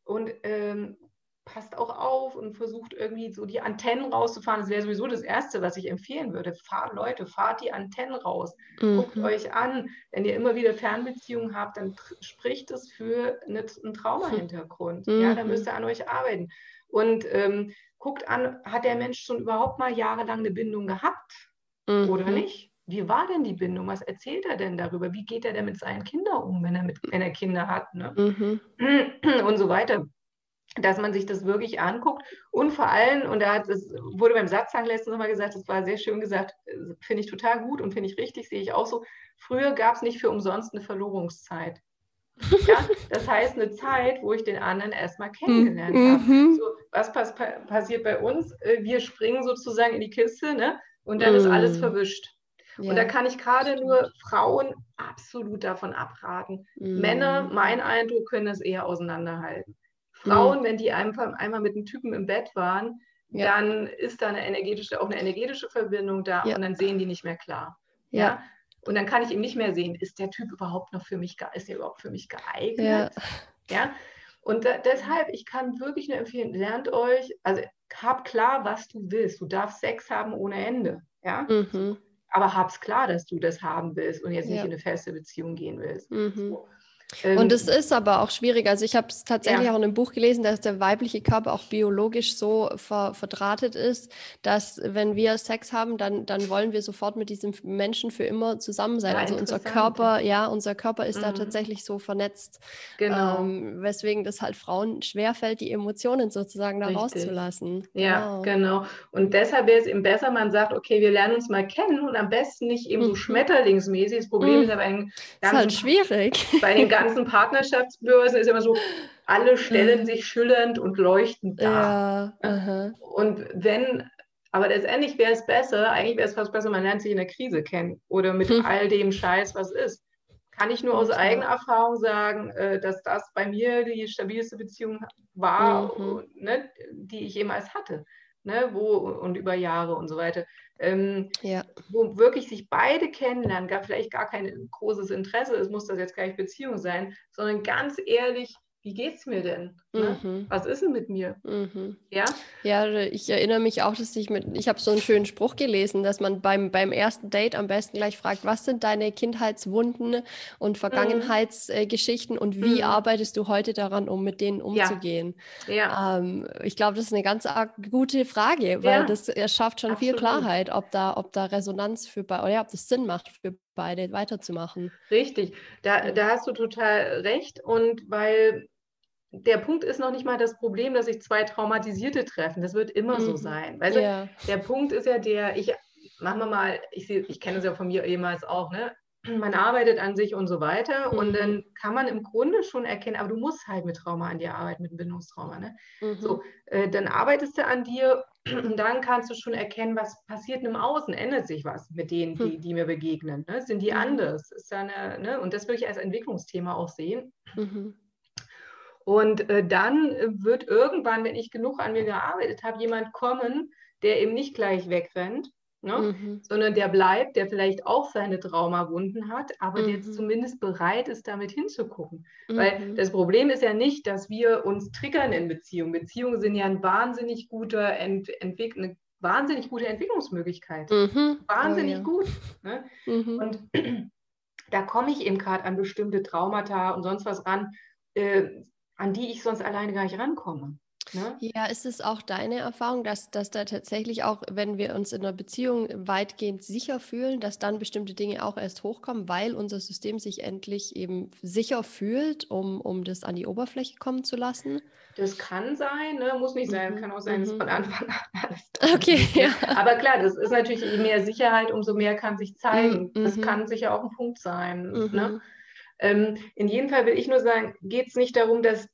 Und ähm, passt auch auf und versucht irgendwie so die Antennen rauszufahren. Das wäre sowieso das Erste, was ich empfehlen würde. Fahrt Leute, fahrt die Antennen raus. Mhm. Guckt euch an. Wenn ihr immer wieder Fernbeziehungen habt, dann spricht es für eine, einen Traumahintergrund. Mhm. Ja, dann müsst ihr an euch arbeiten. Und ähm, guckt an, hat der Mensch schon überhaupt mal jahrelang eine Bindung gehabt mhm. oder nicht? Wie war denn die Bindung? Was erzählt er denn darüber? Wie geht er denn mit seinen Kindern um, wenn er, mit, wenn er Kinder hat? Ne? Mhm. Und so weiter dass man sich das wirklich anguckt und vor allem, und da hat es, wurde beim Satzang letztens nochmal gesagt, das war sehr schön gesagt, finde ich total gut und finde ich richtig, sehe ich auch so, früher gab es nicht für umsonst eine Verlobungszeit. Ja, das heißt eine Zeit, wo ich den anderen erstmal kennengelernt mhm. habe. So, was pass passiert bei uns? Äh, wir springen sozusagen in die Kiste ne? und dann mhm. ist alles mhm. verwischt. Ja. Und da kann ich gerade nur Frauen absolut davon abraten. Mhm. Männer, mein Eindruck, können das eher auseinanderhalten. Frauen, mhm. wenn die einfach einmal mit einem Typen im Bett waren, ja. dann ist da eine energetische, auch eine energetische Verbindung da ja. und dann sehen die nicht mehr klar. Ja. ja. Und dann kann ich eben nicht mehr sehen, ist der Typ überhaupt noch für mich, ist der überhaupt für mich geeignet? Ja. Und da, deshalb, ich kann wirklich nur empfehlen, lernt euch, also hab klar, was du willst. Du darfst Sex haben ohne Ende. Ja. Mhm. Aber hab's klar, dass du das haben willst und jetzt nicht in eine feste Beziehung gehen willst. Mhm. So. Ähm, und es ist aber auch schwierig. Also ich habe es tatsächlich ja. auch in einem Buch gelesen, dass der weibliche Körper auch biologisch so ver verdrahtet ist, dass wenn wir Sex haben, dann, dann wollen wir sofort mit diesem Menschen für immer zusammen sein. Ja, also unser Körper, ja, unser Körper ist mhm. da tatsächlich so vernetzt. Genau. Ähm, weswegen das halt Frauen schwerfällt, die Emotionen sozusagen da Richtig. rauszulassen. Ja, genau. genau. Und deshalb wäre es eben besser, man sagt, okay, wir lernen uns mal kennen und am besten nicht eben mhm. so schmetterlingsmäßig. Das Problem mhm. ist aber ein ganz ist halt schwierig. Bei den ganzen Partnerschaftsbörsen ist immer so, alle stellen mhm. sich schillernd und leuchtend dar. Ja, und wenn, aber letztendlich wäre es besser, eigentlich wäre es fast besser, man lernt sich in der Krise kennen oder mit hm. all dem Scheiß, was ist. Kann ich nur aus eigener Erfahrung sagen, äh, dass das bei mir die stabilste Beziehung war, mhm. ne, die ich jemals hatte. Ne, wo, und über Jahre und so weiter ähm, ja. wo wirklich sich beide kennenlernen, gar, vielleicht gar kein großes Interesse, es muss das jetzt gar nicht Beziehung sein, sondern ganz ehrlich wie geht's mir denn? Ne? Mhm. Was ist denn mit mir? Mhm. Ja? Ja, ich erinnere mich auch, dass ich mit, ich habe so einen schönen Spruch gelesen, dass man beim, beim ersten Date am besten gleich fragt, was sind deine Kindheitswunden und. Vergangenheitsgeschichten mhm. und wie mhm. arbeitest du heute daran, um mit denen umzugehen? Ja. ja. Ähm, ich glaube, das ist eine ganz gute Frage, weil ja. das erschafft schon Absolut. viel Klarheit, ob da, ob da Resonanz für bei, oder ja, ob das Sinn macht für beide weiterzumachen. Richtig, da, da hast du total recht. Und weil der Punkt ist noch nicht mal das Problem, dass sich zwei Traumatisierte treffen. Das wird immer mhm. so sein. Weißt ja. du, der Punkt ist ja der, ich, machen wir mal, ich, ich kenne es ja von mir ehemals auch, ne? man arbeitet an sich und so weiter. Mhm. Und dann kann man im Grunde schon erkennen, aber du musst halt mit Trauma an dir arbeiten, mit Bindungstrauma. Ne? Mhm. So, äh, dann arbeitest du an dir und dann kannst du schon erkennen, was passiert im Außen, ändert sich was mit denen, die, hm. die mir begegnen. Ne? Sind die mhm. anders? Ist da eine, ne? Und das würde ich als Entwicklungsthema auch sehen. Und äh, dann wird irgendwann, wenn ich genug an mir gearbeitet habe, jemand kommen, der eben nicht gleich wegrennt, ne? Mhm. sondern der bleibt, der vielleicht auch seine Traumawunden hat, aber mhm. der zumindest bereit ist, damit hinzugucken. Mhm. Weil das Problem ist ja nicht, dass wir uns triggern in Beziehungen. Beziehungen sind ja ein wahnsinnig guter Ent Entwick eine wahnsinnig gute Entwicklungsmöglichkeit. Mhm. Wahnsinnig oh, ja. gut. Ne? Mhm. Und da komme ich eben gerade an bestimmte Traumata und sonst was ran, äh, an die ich sonst alleine gar nicht rankomme. Ne? Ja, ist es auch deine Erfahrung, dass, dass da tatsächlich auch, wenn wir uns in einer Beziehung weitgehend sicher fühlen, dass dann bestimmte Dinge auch erst hochkommen, weil unser System sich endlich eben sicher fühlt, um, um das an die Oberfläche kommen zu lassen? Das kann sein, ne? muss nicht sein, mhm. kann auch sein, dass mhm. von Anfang an alles. Okay, ja. Aber klar, das ist natürlich, je mehr Sicherheit, umso mehr kann sich zeigen. Mhm. Das kann sicher auch ein Punkt sein. Ne? Mhm. Ähm, in jedem Fall will ich nur sagen, geht es nicht darum, dass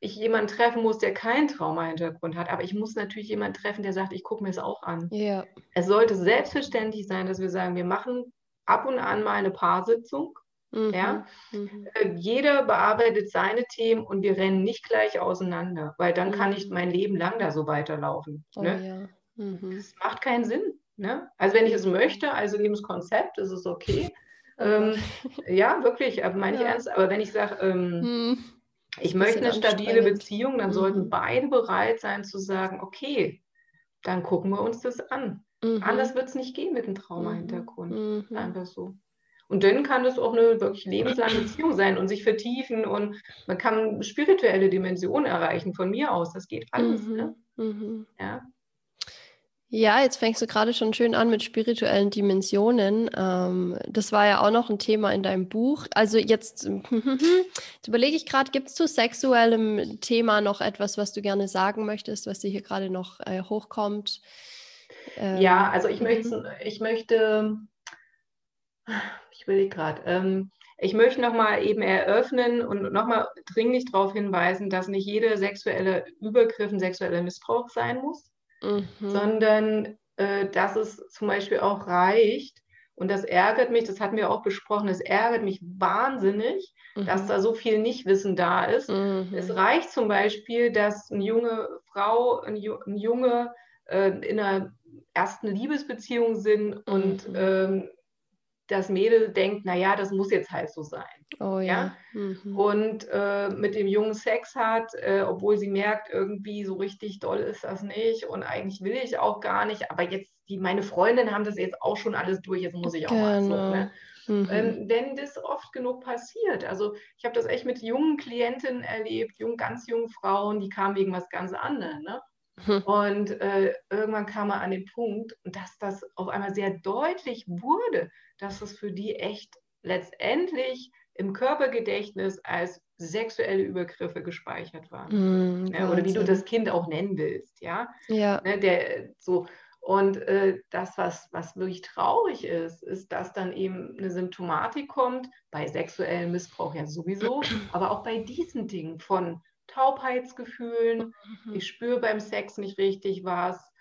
ich jemanden treffen muss, der keinen Trauma-Hintergrund hat, aber ich muss natürlich jemanden treffen, der sagt, ich gucke mir es auch an. Ja. Es sollte selbstverständlich sein, dass wir sagen, wir machen ab und an mal eine Paarsitzung. Mhm. Ja? Mhm. Äh, jeder bearbeitet seine Themen und wir rennen nicht gleich auseinander, weil dann mhm. kann ich mein Leben lang da so weiterlaufen. Oh, ne? ja. Mhm. Das macht keinen Sinn. Ne? Also wenn ich es möchte, also Lebenskonzept, ist es okay. Ähm, ja, wirklich, meine ich ja. ernst. Aber wenn ich sage, ähm, hm. Ich möchte eine stabile Beziehung, dann mhm. sollten beide bereit sein zu sagen, okay, dann gucken wir uns das an. Mhm. Anders wird es nicht gehen mit dem Trauma-Hintergrund. Mhm. mhm. Einfach so. Und dann kann das auch eine wirklich lebenslange Beziehung sein und sich vertiefen und man kann spirituelle Dimensionen erreichen von mir aus. Das geht alles. Mhm. Ne? Mhm. Ja. Ja, jetzt fängst du gerade schon schön an mit spirituellen Dimensionen. Ähm, das war ja auch noch ein Thema in deinem Buch. Also jetzt, jetzt überlege ich gerade, gibt es zu sexuellem Thema noch etwas, was du gerne sagen möchtest, was dir hier gerade noch äh, hochkommt? Ähm, ja, also ich möchte, mhm. ich möchte, ich will gerade, ähm, ich möchte nochmal eben eröffnen und nochmal dringlich darauf hinweisen, dass nicht jeder sexuelle Übergriff ein sexueller Missbrauch sein muss mhm. sondern äh, dass es zum Beispiel auch reicht, und das ärgert mich, das hatten wir auch besprochen, es ärgert mich wahnsinnig, mhm. dass da so viel Nichtwissen da ist. Mhm. Es reicht zum Beispiel, dass eine junge Frau, ein, Junge äh, in einer ersten Liebesbeziehung sind und mhm. ähm, das Mädel denkt, naja, das muss jetzt halt so sein. Oh ja. ja? Mhm. Und äh, mit dem Jungen Sex hat, äh, obwohl sie merkt, irgendwie so richtig doll ist das nicht und eigentlich will ich auch gar nicht, aber jetzt, die, meine Freundinnen haben das jetzt auch schon alles durch, jetzt muss ich auch genau. mal so. Genau. Ne? Mhm. Ähm, wenn das oft genug passiert. Also ich habe das echt mit jungen Klientinnen erlebt, jung, ganz jungen Frauen, die kamen wegen was ganz anderem. Ne? Mhm. Und äh, irgendwann kam man an den Punkt, dass das auf einmal sehr deutlich wurde, dass es für die echt letztendlich im Körpergedächtnis als sexuelle Übergriffe gespeichert waren. Mm, ja, oder wie du das Kind auch nennen willst, ja. ja. Ne, der, so. Und äh, das, was, was wirklich traurig ist, ist, dass dann eben eine Symptomatik kommt, bei sexuellem Missbrauch ja sowieso, aber auch bei diesen Dingen von Taubheitsgefühlen, mhm. ich spüre beim Sex nicht richtig was,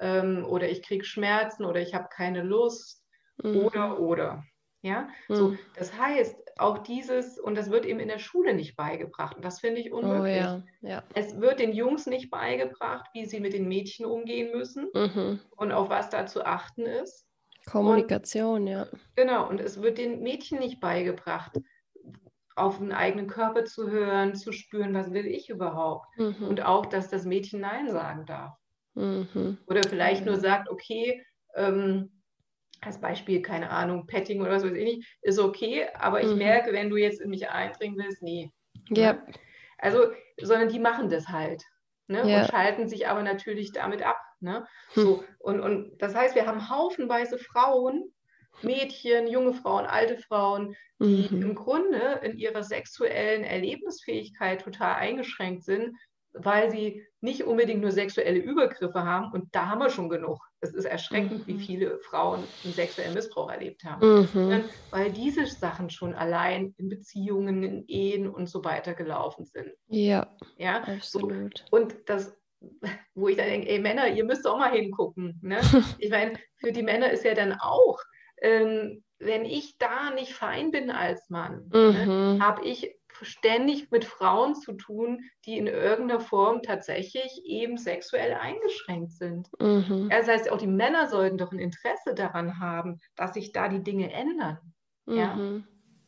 ähm, oder ich kriege Schmerzen oder ich habe keine Lust, mhm. oder, oder. Ja, mhm. so, das heißt, auch dieses, und das wird eben in der Schule nicht beigebracht, und das finde ich oh unmöglich. Oh, ja. Ja. Es wird den Jungs nicht beigebracht, wie sie mit den Mädchen umgehen müssen mhm. und auf was da zu achten ist. Kommunikation, und, ja. Genau, und es wird den Mädchen nicht beigebracht, auf den eigenen Körper zu hören, zu spüren, was will ich überhaupt. Mhm. Und auch, dass das Mädchen Nein sagen darf. Mhm. Oder vielleicht nur sagt, okay, ähm, als Beispiel, keine Ahnung, Petting oder was weiß ich nicht, ist okay, aber ich mhm. merke, wenn du jetzt in mich eindringen willst, nee. Ja. Ne? Also, sondern die machen das halt. Ne? Ja. Und schalten sich aber natürlich damit ab. Ne? Hm. So, und, und das heißt, wir haben haufenweise Frauen, Mädchen, junge Frauen, alte Frauen, die mhm. im Grunde in ihrer sexuellen Erlebnisfähigkeit total eingeschränkt sind, weil sie nicht unbedingt nur sexuelle Übergriffe haben und da haben wir schon genug. Es ist erschreckend, mhm. wie viele Frauen einen sexuellen Missbrauch erlebt haben. Mhm. Weil diese Sachen schon allein in Beziehungen, in Ehen und so weiter gelaufen sind. Ja, ja? absolut. So. Und das, wo ich dann denke, ey Männer, ihr müsst auch mal hingucken. Ne? ich meine, für die Männer ist ja dann auch, ähm, wenn ich da nicht fein bin als Mann, ne, mhm. ne, habe ich ständig mit Frauen zu tun, die in irgendeiner Form tatsächlich eben sexuell eingeschränkt sind. Mhm. Das heißt, auch die Männer sollten doch ein Interesse daran haben, dass sich da die Dinge ändern. Mhm. Ja?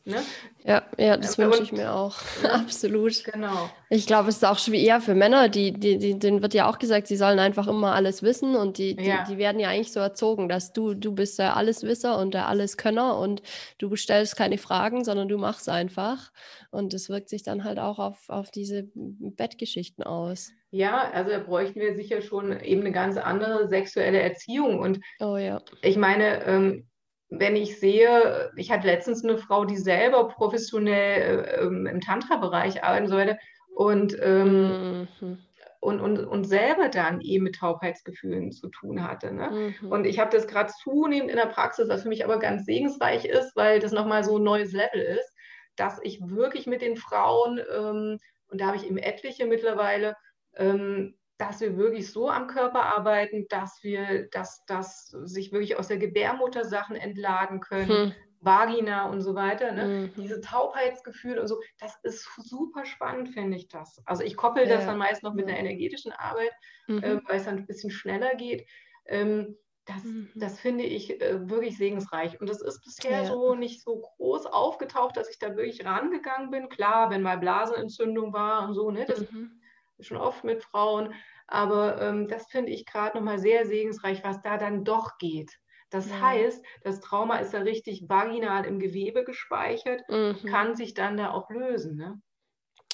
Ne? Ja, ja, das ja, wünsche ich mir auch. Ja, Absolut. Genau. Ich glaube, es ist auch schwer für Männer, die, die, die, denen wird ja auch gesagt, sie sollen einfach immer alles wissen und die, die, ja. die werden ja eigentlich so erzogen, dass du, du bist der Alleswisser und der Alleskönner und du stellst keine Fragen, sondern du machst einfach. Und das wirkt sich dann halt auch auf, auf diese Bettgeschichten aus. Ja, also da bräuchten wir sicher schon eben eine ganz andere sexuelle Erziehung. Und oh, ja. ich meine, ähm, wenn ich sehe, ich hatte letztens eine Frau, die selber professionell äh, im Tantra-Bereich arbeiten sollte und, ähm, mhm. und, und, und selber dann eben mit Taubheitsgefühlen zu tun hatte. Ne? Mhm. Und ich habe das gerade zunehmend in der Praxis, was für mich aber ganz segensreich ist, weil das nochmal so ein neues Level ist, dass ich wirklich mit den Frauen, ähm, und da habe ich eben etliche mittlerweile, ähm, dass wir wirklich so am Körper arbeiten, dass wir, dass das sich wirklich aus der Gebärmutter Sachen entladen können, hm. Vagina und so weiter. Ne? Mhm. Diese Taubheitsgefühl und so, das ist super spannend, finde ich das. Also ich koppel ja. das dann meist noch mit einer energetischen Arbeit, mhm. äh, weil es dann ein bisschen schneller geht. Ähm, das, mhm. das finde ich äh, wirklich segensreich. Und das ist bisher ja. so nicht so groß aufgetaucht, dass ich da wirklich rangegangen bin. Klar, wenn mal Blasenentzündung war und so, ne, das mhm. schon oft mit Frauen. Aber ähm, das finde ich gerade nochmal sehr segensreich, was da dann doch geht. Das ja. heißt, das Trauma ist da richtig vaginal im Gewebe gespeichert, mhm. kann sich dann da auch lösen. Ne?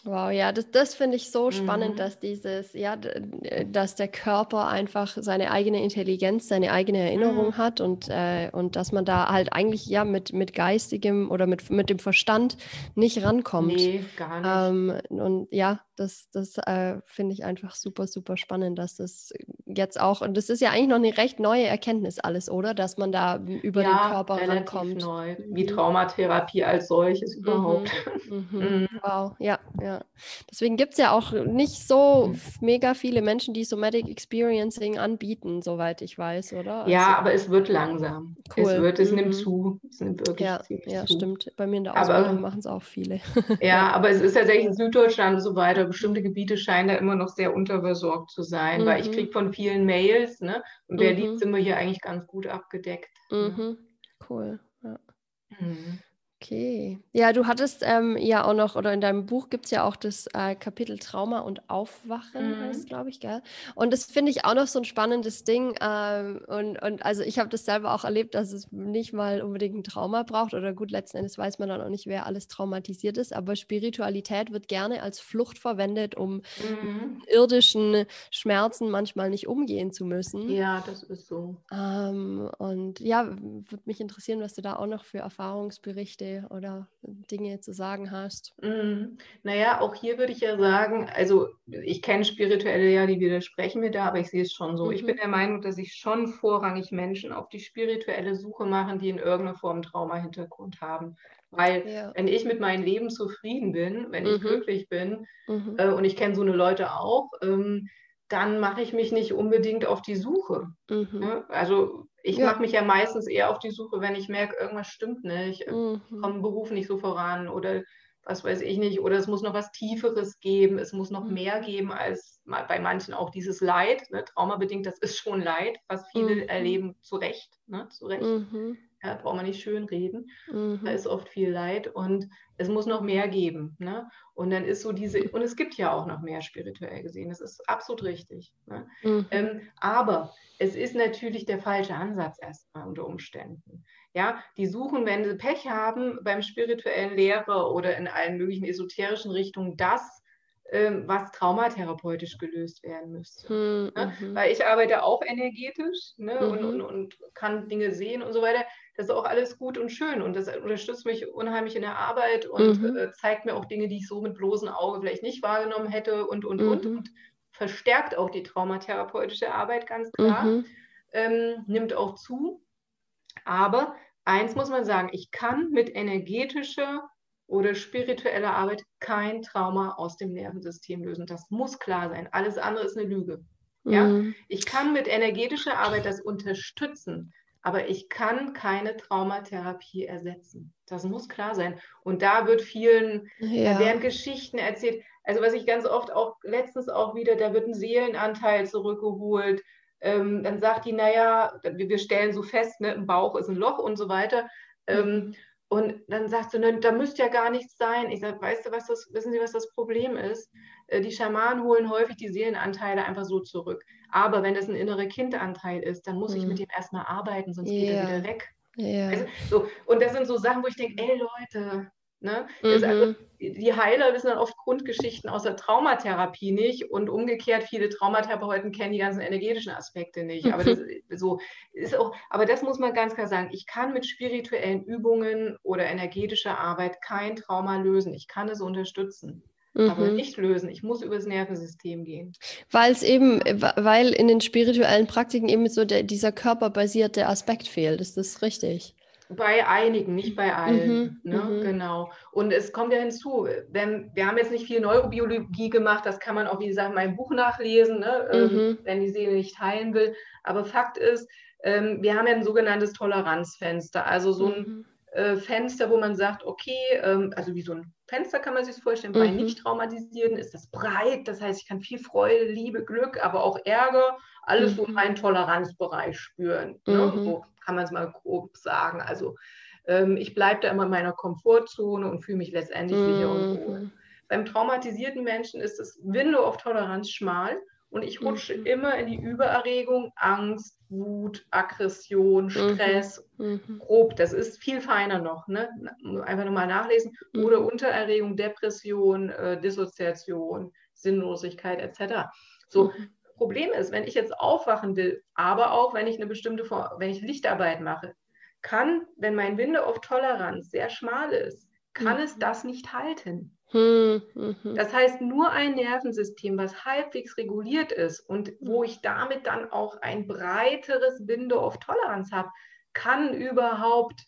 Wow, ja, das, das finde ich so spannend, mhm. dass dieses, ja, äh, dass der Körper einfach seine eigene Intelligenz, seine eigene Erinnerung mhm. hat und, äh, und dass man da halt eigentlich ja mit, mit geistigem oder mit, mit dem Verstand nicht rankommt. Nee, gar nicht. Ähm, und ja, das, das äh, finde ich einfach super, super spannend, dass das jetzt auch, und das ist ja eigentlich noch eine recht neue Erkenntnis alles, oder? Dass man da über ja, den Körper relativ rankommt. neu, wie mhm. Traumatherapie als solches mhm. überhaupt. Mhm. Mhm. Wow, ja, ja. Deswegen gibt es ja auch nicht so mhm. mega viele Menschen, die Somatic Experiencing anbieten, soweit ich weiß, oder? Also, ja, aber es wird langsam. Cool. Es wird, es nimmt zu. Es nimmt wirklich ja, ja zu. stimmt. Bei mir in der Ausbildung machen es auch viele. ja, aber es ist tatsächlich in Süddeutschland und so weiter bestimmte Gebiete scheinen da immer noch sehr unterversorgt zu sein, mhm. weil ich mhm. kriege von vielen Mails, ne? In Berlin mhm. sind wir hier eigentlich ganz gut abgedeckt. Ne? Mhm. Cool. Ja. Mhm. Okay. Ja, du hattest ähm, ja auch noch, oder in deinem Buch gibt es ja auch das äh, Kapitel Trauma und Aufwachen, mhm. heißt glaube ich, gell? Und das finde ich auch noch so ein spannendes Ding. Ähm, und, und also ich habe das selber auch erlebt, dass es nicht mal unbedingt ein Trauma braucht. Oder gut, letzten Endes weiß man dann auch nicht, wer alles traumatisiert ist. Aber Spiritualität wird gerne als Flucht verwendet, um mhm. irdischen Schmerzen manchmal nicht umgehen zu müssen. Ja, das ist so. Ähm, und ja, würde mich interessieren, was du da auch noch für Erfahrungsberichte oder Dinge zu sagen hast. Mm, naja, auch hier würde ich ja sagen, also ich kenne Spirituelle ja, die widersprechen mir da, aber ich sehe es schon so. Mhm. Ich bin der Meinung, dass sich schon vorrangig Menschen auf die spirituelle Suche machen, die in irgendeiner Form Trauma-Hintergrund haben. Weil ja. wenn ich mit meinem Leben zufrieden bin, wenn mhm. ich glücklich bin, mhm. äh, und ich kenne so eine Leute auch, ähm, dann mache ich mich nicht unbedingt auf die Suche. Mhm. Ne? Also ich ja. mache mich ja meistens eher auf die Suche, wenn ich merke, irgendwas stimmt nicht, äh, mhm. komme im Beruf nicht so voran oder was weiß ich nicht, oder es muss noch was Tieferes geben, es muss noch mhm. mehr geben als bei manchen auch dieses Leid, ne? traumabedingt, das ist schon Leid, was viele mhm. erleben, zu Recht, ne? zu Recht. Mhm. Ja, braucht man nicht schön reden. Mhm. Da ist oft viel Leid und es muss noch mehr geben. Ne? Und dann ist so diese, und es gibt ja auch noch mehr spirituell gesehen, das ist absolut richtig. Ne? Mhm. Ähm, aber es ist natürlich der falsche Ansatz erstmal unter Umständen. Ja, die suchen, wenn sie Pech haben, beim spirituellen Lehrer oder in allen möglichen esoterischen Richtungen das, was traumatherapeutisch gelöst werden müsste. Mhm. Ne? Hm. Weil ich arbeite auch energetisch ne? Mhm. und, und, und, kann Dinge sehen und so weiter. Das ist auch alles gut und schön und das unterstützt mich unheimlich in der Arbeit und mhm. äh, zeigt mir auch Dinge, die ich so mit bloßem Auge vielleicht nicht wahrgenommen hätte und, und, und, mhm. und verstärkt auch die traumatherapeutische Arbeit ganz klar, mhm. ähm, nimmt auch zu. Aber eins muss man sagen, ich kann mit energetischer oder spiritueller Arbeit kein Trauma aus dem Nervensystem lösen. Das muss klar sein. Alles andere ist eine Lüge. Ja? Mhm. Ich kann mit energetischer Arbeit das unterstützen, aber ich kann keine Traumatherapie ersetzen. Das muss klar sein. Und da wird vielen, ja. da werden Geschichten erzählt. Also was ich ganz oft auch letztens auch wieder, da wird ein Seelenanteil zurückgeholt. Ähm, dann sagt die, naja, wir stellen so fest, ne, im Bauch ist ein Loch und so weiter. Ähm, mhm. Und dann sagt sie, ne, da müsste ja gar nichts sein. Ich sage, weißt du, was das, wissen Sie, was das Problem ist? Äh, die Schamanen holen häufig die Seelenanteile einfach so zurück. Aber wenn das ein innerer Kindanteil ist, dann muss mhm. ich mit dem erstmal arbeiten, sonst yeah. geht er wieder weg. Yeah. Also, so, und das sind so Sachen, wo ich denke, ey Leute, Ne? Also, mhm. Also, die Heiler wissen dann oft Grundgeschichten aus der Traumatherapie nicht und umgekehrt viele Traumatherapeuten kennen die ganzen energetischen Aspekte nicht. Aber das, so ist auch, aber das muss man ganz klar sagen. Ich kann mit spirituellen Übungen oder energetischer Arbeit kein Trauma lösen. Ich kann es unterstützen. Mhm. Aber nicht lösen. Ich muss übers Nervensystem gehen. Weil es eben, weil in den spirituellen Praktiken eben so der, dieser körperbasierte Aspekt fehlt. Ist das richtig? Bei einigen, nicht bei allen. Mhm, ne? Mhm. Genau. Und es kommt ja hinzu, wenn, wir haben jetzt nicht viel Neurobiologie gemacht, das kann man auch, wie gesagt, in meinem Buch nachlesen, ne? Ähm, mhm. wenn die Seele nicht heilen will. Aber Fakt ist, ähm, wir haben ja ein sogenanntes Toleranzfenster, also so ein mhm. Äh, Fenster, wo man sagt, okay, ähm, also wie so ein Fenster kann man sich das vorstellen, bei mhm. Nicht-Traumatisierten ist das breit, das heißt, ich kann viel Freude, Liebe, Glück, aber auch Ärger, alles so in meinen Toleranzbereich spüren. Ne? So kann man es mal grob sagen. Also ähm, ich bleibe da immer in meiner Komfortzone und fühle mich letztendlich mhm. sicher und wohl. Beim traumatisierten Menschen ist das Window of Toleranz schmal und ich rutsche mhm. immer in die Übererregung, Angst, Wut, Aggression, mhm. Stress, mhm. grob. Das ist viel feiner noch. Ne? Einfach nochmal nachlesen. Mhm. Oder Untererregung, Depression, äh, Dissoziation, Sinnlosigkeit etc. So, mhm. Problem ist, wenn ich jetzt aufwachen will, aber auch wenn ich eine bestimmte Form, wenn ich Lichtarbeit mache, kann, wenn mein Window of Toleranz sehr schmal ist, kann mhm. es das nicht halten. Mhm. Das heißt, nur ein Nervensystem, was halbwegs reguliert ist und wo ich damit dann auch ein breiteres Window of Toleranz habe, kann überhaupt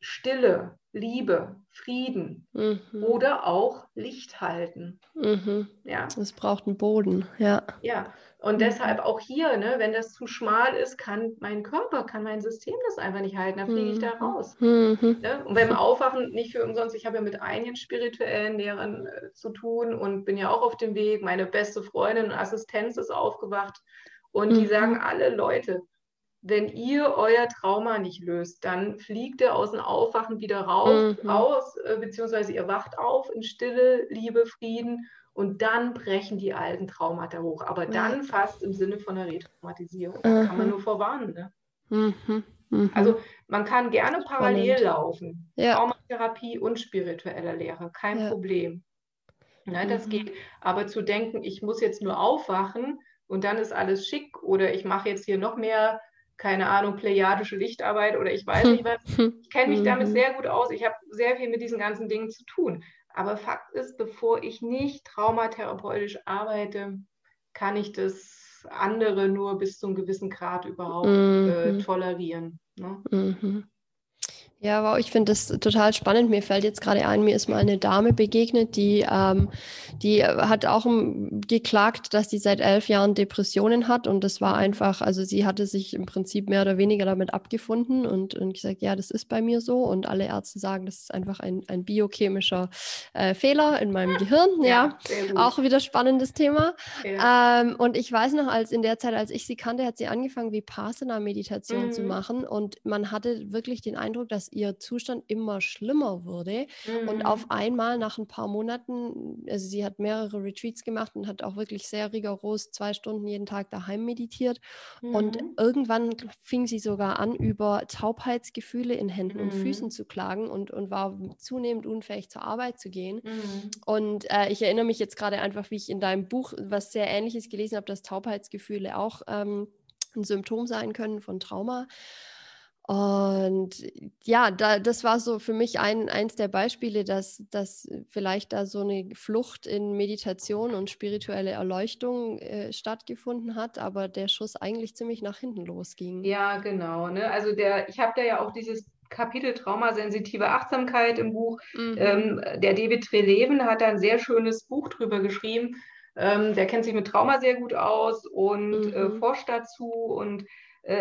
Stille, Liebe, Frieden mhm. oder auch Licht halten. Mhm. Ja. Es braucht einen Boden, ja. Ja, und mhm. deshalb auch hier, ne, wenn das zu schmal ist, kann mein Körper, kann mein System das einfach nicht halten, dann fliege ich da mhm. raus. Mhm. Ne? Und beim Aufwachen, nicht für umsonst, ich habe ja mit einigen spirituellen Lehrern äh, zu tun und bin ja auch auf dem Weg. Meine beste Freundin und Assistenz ist aufgewacht und die sagen mhm. alle Leute, wenn ihr euer Trauma nicht löst, dann fliegt er aus dem Aufwachen wieder raus, mhm. raus äh, beziehungsweise ihr wacht auf in Stille, Liebe, Frieden und dann brechen die alten Traumata hoch. Aber dann fast im Sinne von einer Retraumatisierung. Da kann man mhm. nur vorwarnen. Ne? Mhm. Mhm. Also man kann gerne parallel laufen. Ja. Traumatherapie und spirituelle Lehre, kein ja. Problem. Ne, das mhm. geht. Aber zu denken, ich muss jetzt nur aufwachen und dann ist alles schick oder ich mache jetzt hier noch mehr, keine Ahnung, plejadische Lichtarbeit oder ich weiß nicht was. Ich kenne mich damit mhm. sehr gut aus. Ich habe sehr viel mit diesen ganzen Dingen zu tun. Aber Fakt ist, bevor ich nicht traumatherapeutisch arbeite, kann ich das andere nur bis zu einem gewissen Grad überhaupt mhm. äh, tolerieren. Ne? Mhm. Ja, wow, ich finde das total spannend. Mir fällt jetzt gerade ein, mir ist mal eine Dame begegnet, die, ähm, die hat auch geklagt, dass sie seit elf Jahren Depressionen hat. Und das war einfach, also sie hatte sich im Prinzip mehr oder weniger damit abgefunden und, und gesagt, ja, das ist bei mir so. Und alle Ärzte sagen, das ist einfach ein, ein biochemischer äh, Fehler in meinem Gehirn. Ja, ja. auch wieder spannendes Thema. Ja. Ähm, und ich weiß noch, als in der Zeit, als ich sie kannte, hat sie angefangen, Vipassana-Meditation mhm. zu machen. Und man hatte wirklich den Eindruck, dass dass ihr Zustand immer schlimmer wurde. Mhm. Und auf einmal nach ein paar Monaten, also sie hat mehrere Retreats gemacht und hat auch wirklich sehr rigoros zwei Stunden jeden Tag daheim meditiert. Mhm. Und irgendwann fing sie sogar an, über Taubheitsgefühle in Händen und Füßen mhm. zu klagen und, und war zunehmend unfähig zur Arbeit zu gehen. Mhm. Und äh, ich erinnere mich jetzt gerade einfach, wie ich in deinem Buch was sehr Ähnliches gelesen habe, dass Taubheitsgefühle auch ähm, ein Symptom sein können von Trauma. Und ja, da, das war so für mich ein, eins der Beispiele, dass, dass vielleicht da so eine Flucht in Meditation und spirituelle Erleuchtung äh, stattgefunden hat, aber der Schuss eigentlich ziemlich nach hinten losging. Ja, genau. Ne? Also der, ich habe da ja auch dieses Kapitel Traumasensitive Achtsamkeit im Buch. Mhm. Ähm, der David Treleven hat da ein sehr schönes Buch drüber geschrieben. Ähm, der kennt sich mit Trauma sehr gut aus und äh, mhm. äh, forscht dazu und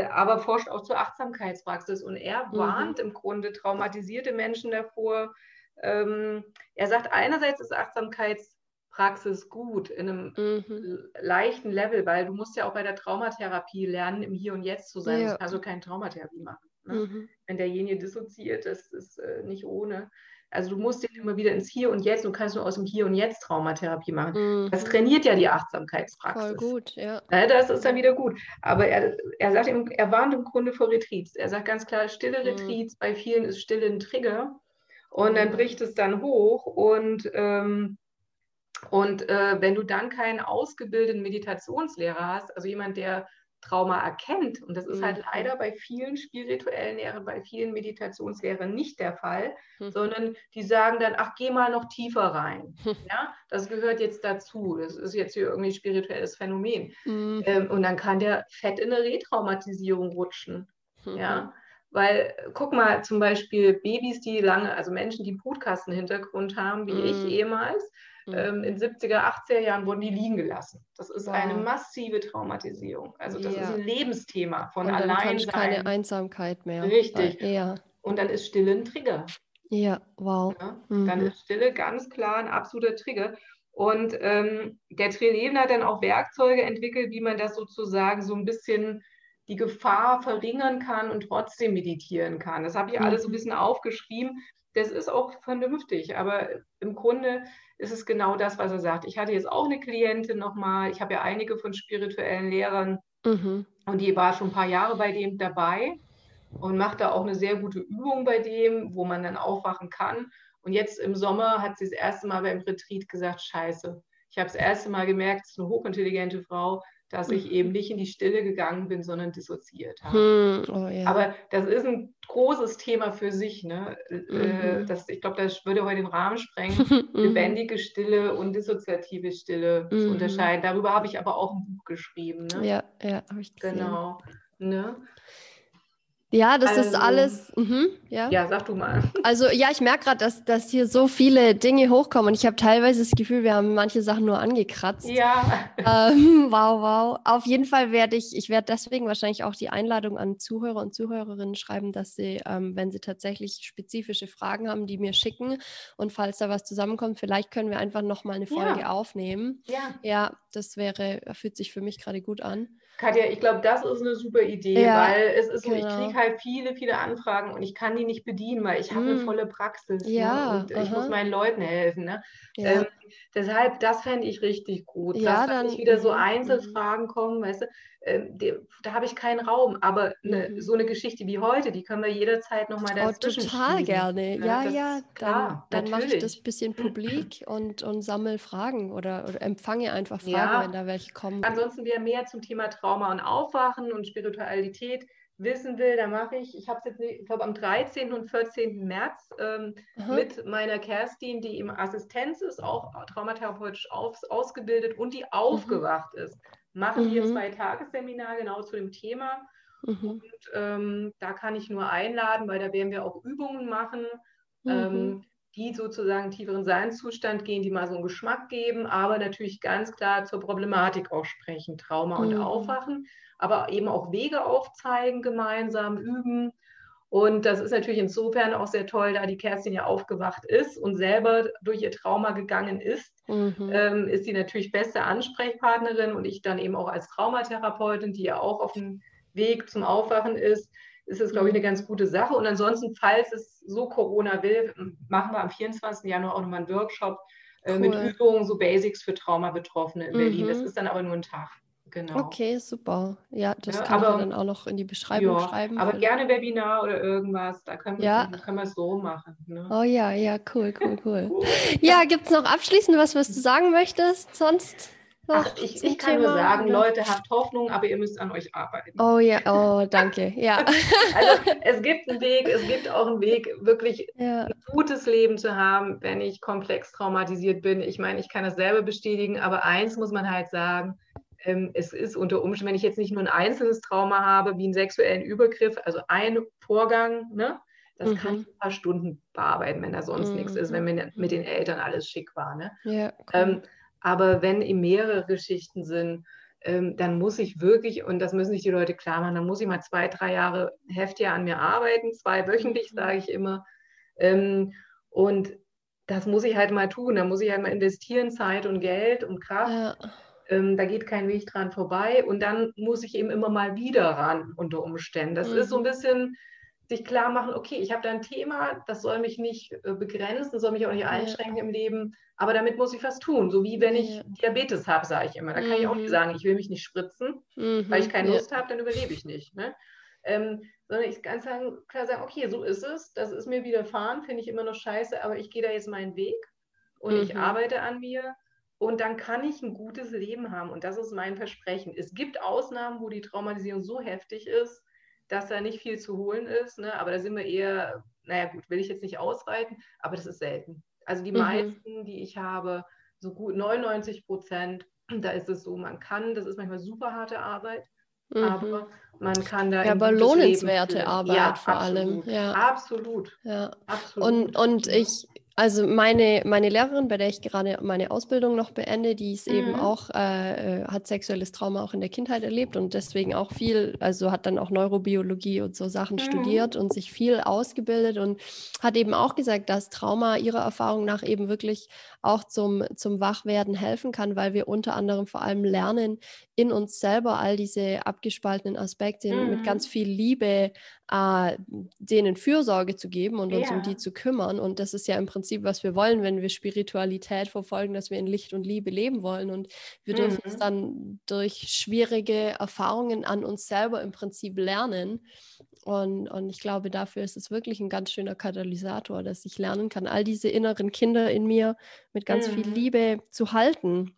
aber forscht auch zur Achtsamkeitspraxis. Und er mhm. warnt im Grunde traumatisierte Menschen davor. Ähm, er sagt, einerseits ist Achtsamkeitspraxis gut in einem mhm. leichten Level, weil du musst ja auch bei der Traumatherapie lernen, im Hier und Jetzt zu sein. Ja. Du kannst also keine Traumatherapie machen. Ne? Mhm. Wenn derjenige dissoziiert, das ist äh, nicht ohne. Also du musst ihn immer wieder ins Hier und Jetzt, du kannst nur aus dem Hier und Jetzt Traumatherapie machen. Mhm. Das trainiert ja die Achtsamkeitspraxis. Voll gut, ja. ja. Das ist dann wieder gut. Aber er, er sagt, er warnt im Grunde vor Retreats. Er sagt ganz klar, stille mhm. Retreats, bei vielen ist stille ein Trigger. Und mhm. dann bricht es dann hoch und ähm, und äh, wenn du dann keinen ausgebildeten Meditationslehrer hast, also jemand, der Trauma erkennt. Und das ist halt mhm. leider bei vielen spirituellen Lehrern, bei vielen Meditationslehrern nicht der Fall, mhm. sondern die sagen dann, ach, geh mal noch tiefer rein. ja, das gehört jetzt dazu. Das ist jetzt hier irgendwie ein spirituelles Phänomen. Mhm. Ähm, und dann kann der fett in eine Retraumatisierung rutschen. Ja, mhm. weil guck mal, zum Beispiel Babys, die lange, also Menschen, die Brutkastenhintergrund haben, wie ich mhm. ehemals, Mhm. Ähm, in 70er, 80er Jahren wurden die liegen gelassen. Das ist wow. eine massive Traumatisierung. Also das ja. ist ein Lebensthema von allein keine Einsamkeit mehr. Richtig. Ja. Und dann ist Stille ein Trigger. Ja, wow. Ja, dann mhm. ist Stille ganz klar ein absoluter Trigger. Und ähm, der Treleven hat dann auch Werkzeuge entwickelt, wie man das sozusagen so ein bisschen die Gefahr verringern kann und trotzdem meditieren kann. Das habe ich mhm. alles so ein bisschen aufgeschrieben. Das ist auch vernünftig, aber im Grunde ist es genau das, was er sagt. Ich hatte jetzt auch eine Klientin nochmal, ich habe ja einige von spirituellen Lehrern mhm. und die war schon ein paar Jahre bei dem dabei und macht da auch eine sehr gute Übung bei dem, wo man dann aufwachen kann. Und jetzt im Sommer hat sie das erste Mal beim Retreat gesagt, scheiße, ich habe das erste Mal gemerkt, es ist eine hochintelligente Frau, dass ich eben nicht in die Stille gegangen bin, sondern dissoziiert habe. Hm, oh, ja. Aber das ist ein großes Thema für sich. Ne? Äh, mhm. Das, ich glaube, das würde heute den Rahmen sprengen, mhm. lebendige Stille und dissoziative Stille mhm. zu unterscheiden. Darüber habe ich aber auch ein Buch geschrieben. Ne? Ja, ja, habe ich gesehen. Genau. Ne? Ja, das also, ist alles. Mhm, ja. ja, sag du mal. Also ja, ich merke gerade, dass, dass hier so viele Dinge hochkommen und ich habe teilweise das Gefühl, wir haben manche Sachen nur angekratzt. Ja. Ähm, wow, wow. Auf jeden Fall werde ich, ich werde deswegen wahrscheinlich auch die Einladung an Zuhörer und Zuhörerinnen schreiben, dass sie, ähm, wenn sie tatsächlich spezifische Fragen haben, die mir schicken und falls da was zusammenkommt, vielleicht können wir einfach nochmal eine Folge ja. aufnehmen. Ja. Ja, das wäre, fühlt sich für mich gerade gut an. Katja, ich glaube, das ist eine super Idee, ja, weil es ist so, ich kriege genau. halt viele, viele Anfragen und ich kann die nicht bedienen, weil ich habe mm. eine volle Praxis ne, ja, ne? und aha. ich muss meinen Leuten helfen. Ne? Ja. Ähm, deshalb, das fände ich richtig gut, ja, dass dann nicht wieder so mhm, Einzelfragen mhm. kommen, weißt du, die, da habe ich keinen Raum. Aber eine, mhm. so eine Geschichte wie heute, die können wir jederzeit nochmal dazwischen oh, Total gerne. Ja, ja. ja klar, dann, dann mache ich das bisschen publik und, und sammle Fragen oder, oder empfange einfach Fragen, ja. wenn da welche kommen. Ansonsten, wer mehr zum Thema Trauma und Aufwachen und Spiritualität wissen will, da mache ich, ich habe es jetzt, ich glaube, am 13. und 14. März ähm, mit meiner Kerstin, die im Assistenz ist, auch traumatherapeutisch auf, ausgebildet und die mhm. aufgewacht mhm. ist machen mhm. wir zwei Tagesseminar genau zu dem Thema. Mhm. Und ähm, da kann ich nur einladen, weil da werden wir auch Übungen machen, mhm. ähm, die sozusagen tieferen Seinszustand gehen, die mal so einen Geschmack geben, aber natürlich ganz klar zur Problematik auch sprechen, Trauma und mhm. Aufwachen, aber eben auch Wege aufzeigen, gemeinsam üben und das ist natürlich insofern auch sehr toll, da die Kerstin ja aufgewacht ist und selber durch ihr Trauma gegangen ist, mhm. ähm, ist sie natürlich beste Ansprechpartnerin und ich dann eben auch als Traumatherapeutin, die ja auch auf dem Weg zum Aufwachen ist, ist es, glaube ich, eine ganz gute Sache. Und ansonsten, falls es so Corona will, machen wir am 24. Januar auch nochmal einen Workshop äh, cool. mit Übungen, so Basics für Traumabetroffene in mhm. Berlin. Das ist dann aber nur ein Tag. Genau. Okay, super. Ja, das ja, kann aber, ich dann auch noch in die Beschreibung ja, schreiben. Aber gerne Webinar oder irgendwas, da können wir ja. es so machen. Ne? Oh ja, ja, cool, cool, cool. ja, gibt es noch abschließend was, was du sagen möchtest? Sonst? Ach, ich, ich kann Thema, nur sagen, oder? Leute, habt Hoffnung, aber ihr müsst an euch arbeiten. Oh ja, oh, danke. Ja. also es gibt einen Weg, es gibt auch einen Weg, wirklich ja. ein gutes Leben zu haben, wenn ich komplex traumatisiert bin. Ich meine, ich kann das selber bestätigen, aber eins muss man halt sagen, ähm, es ist unter Umständen, wenn ich jetzt nicht nur ein einzelnes Trauma habe, wie einen sexuellen Übergriff, also ein Vorgang, ne, das mhm. kann ich ein paar Stunden bearbeiten, wenn da sonst mhm. nichts ist, wenn mir mit den Eltern alles schick war. Ne? Ja, cool. ähm, aber wenn ihm mehrere Geschichten sind, ähm, dann muss ich wirklich, und das müssen sich die Leute klar machen, dann muss ich mal zwei, drei Jahre heftiger an mir arbeiten, zwei wöchentlich, mhm. sage ich immer. Ähm, und das muss ich halt mal tun. Da muss ich halt mal investieren, Zeit und Geld und Kraft. Ja. Ähm, da geht kein Weg dran vorbei. Und dann muss ich eben immer mal wieder ran unter Umständen. Das mhm. ist so ein mhm. bisschen sich klar machen, okay, ich habe da ein Thema, das soll mich nicht äh, begrenzen, soll mich auch nicht einschränken ja. im Leben, aber damit muss ich was tun. So wie wenn ich ja. Diabetes habe, sage ich immer. Da kann mhm. ich auch nicht mhm. sagen, ich will mich nicht spritzen, mhm. weil ich keine Lust habe, dann überlebe ich nicht. Ne? Ähm, sondern ich kann sagen, klar sagen, okay, so ist es, das ist mir widerfahren, finde ich immer noch scheiße, aber ich gehe da jetzt meinen Weg und mhm. ich arbeite an mir und dann kann ich ein gutes Leben haben. Und das ist mein Versprechen. Es gibt Ausnahmen, wo die Traumatisierung so heftig ist, dass da nicht viel zu holen ist. Ne? Aber da sind wir eher, naja gut, will ich jetzt nicht ausweiten, aber das ist selten. Also die mhm. meisten, die ich habe, so gut 99 Prozent, da ist es so, man kann, das ist manchmal super harte Arbeit, mhm. aber man kann da. Ja, aber lohnenswerte Arbeit ja, vor absolut, allem. Ja, absolut. Ja. absolut. Und, und ich, also meine, meine Lehrerin, bei der ich gerade meine Ausbildung noch beende, die ist mhm. eben auch, äh, äh, hat sexuelles Trauma auch in der Kindheit erlebt und deswegen auch viel, also hat dann auch Neurobiologie und so Sachen mhm. studiert und sich viel ausgebildet und hat eben auch gesagt, dass Trauma ihrer Erfahrung nach eben wirklich auch zum, zum Wachwerden helfen kann, weil wir unter anderem vor allem lernen, in uns selber all diese abgespaltenen Aspekte mhm. mit ganz viel Liebe äh, denen Fürsorge zu geben und uns ja. um die zu kümmern. Und das ist ja im Prinzip, was wir wollen, wenn wir Spiritualität verfolgen, dass wir in Licht und Liebe leben wollen. Und wir mhm. dürfen es dann durch schwierige Erfahrungen an uns selber im Prinzip lernen. Und, und ich glaube, dafür ist es wirklich ein ganz schöner Katalysator, dass ich lernen kann, all diese inneren Kinder in mir mit ganz mhm. viel Liebe zu halten.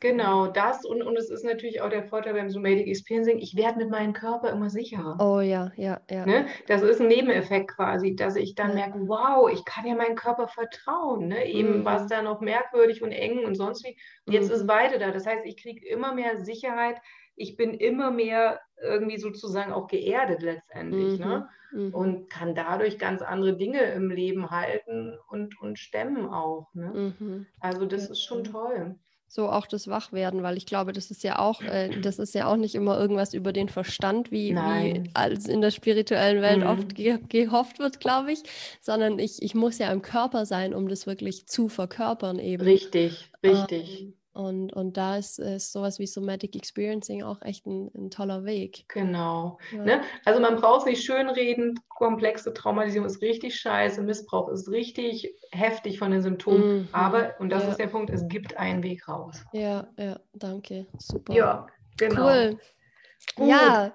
Genau, das und, und es ist natürlich auch der Vorteil beim Somatic Experiencing, ich werde mit meinem Körper immer sicherer. Oh ja, ja, ja. Ne? Das ist ein Nebeneffekt quasi, dass ich dann ja. merke, wow, ich kann ja meinem Körper vertrauen. Ne? Eben mhm. was da noch merkwürdig und eng und sonst wie. Und jetzt mhm. ist beide da. Das heißt, ich kriege immer mehr Sicherheit. Ich bin immer mehr irgendwie sozusagen auch geerdet letztendlich. Ne? Mhm. Ne? Und kann dadurch ganz andere Dinge im Leben halten und, und stemmen auch. Ne? Mhm. Also das ist schon toll so auch das Wachwerden, weil ich glaube, das ist ja auch, äh, das ist ja auch nicht immer irgendwas über den Verstand, wie, wie als in der spirituellen Welt mhm. oft ge gehofft wird, glaube ich, sondern ich, ich muss ja im Körper sein, um das wirklich zu verkörpern eben. Richtig, richtig. Ähm, und, und da ist, ist sowas wie Somatic Experiencing auch echt ein, ein toller Weg. Genau. Ja. Ne? Also man braucht nicht schönreden, komplexe Traumatisierung ist richtig scheiße, Missbrauch ist richtig heftig von den Symptomen. Mhm. Aber, und das ja. ist der Punkt, es gibt einen Weg raus. Ja, ja, danke. Super. Ja, genau. Cool. Gut. Ja.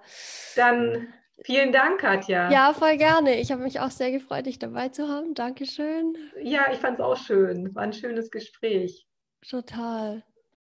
Dann Vielen Dank, Katja. Ja, voll gerne. Ich habe mich auch sehr gefreut, dich dabei zu haben. Dankeschön. Ja, ich fand es auch schön. War ein schönes Gespräch. Total.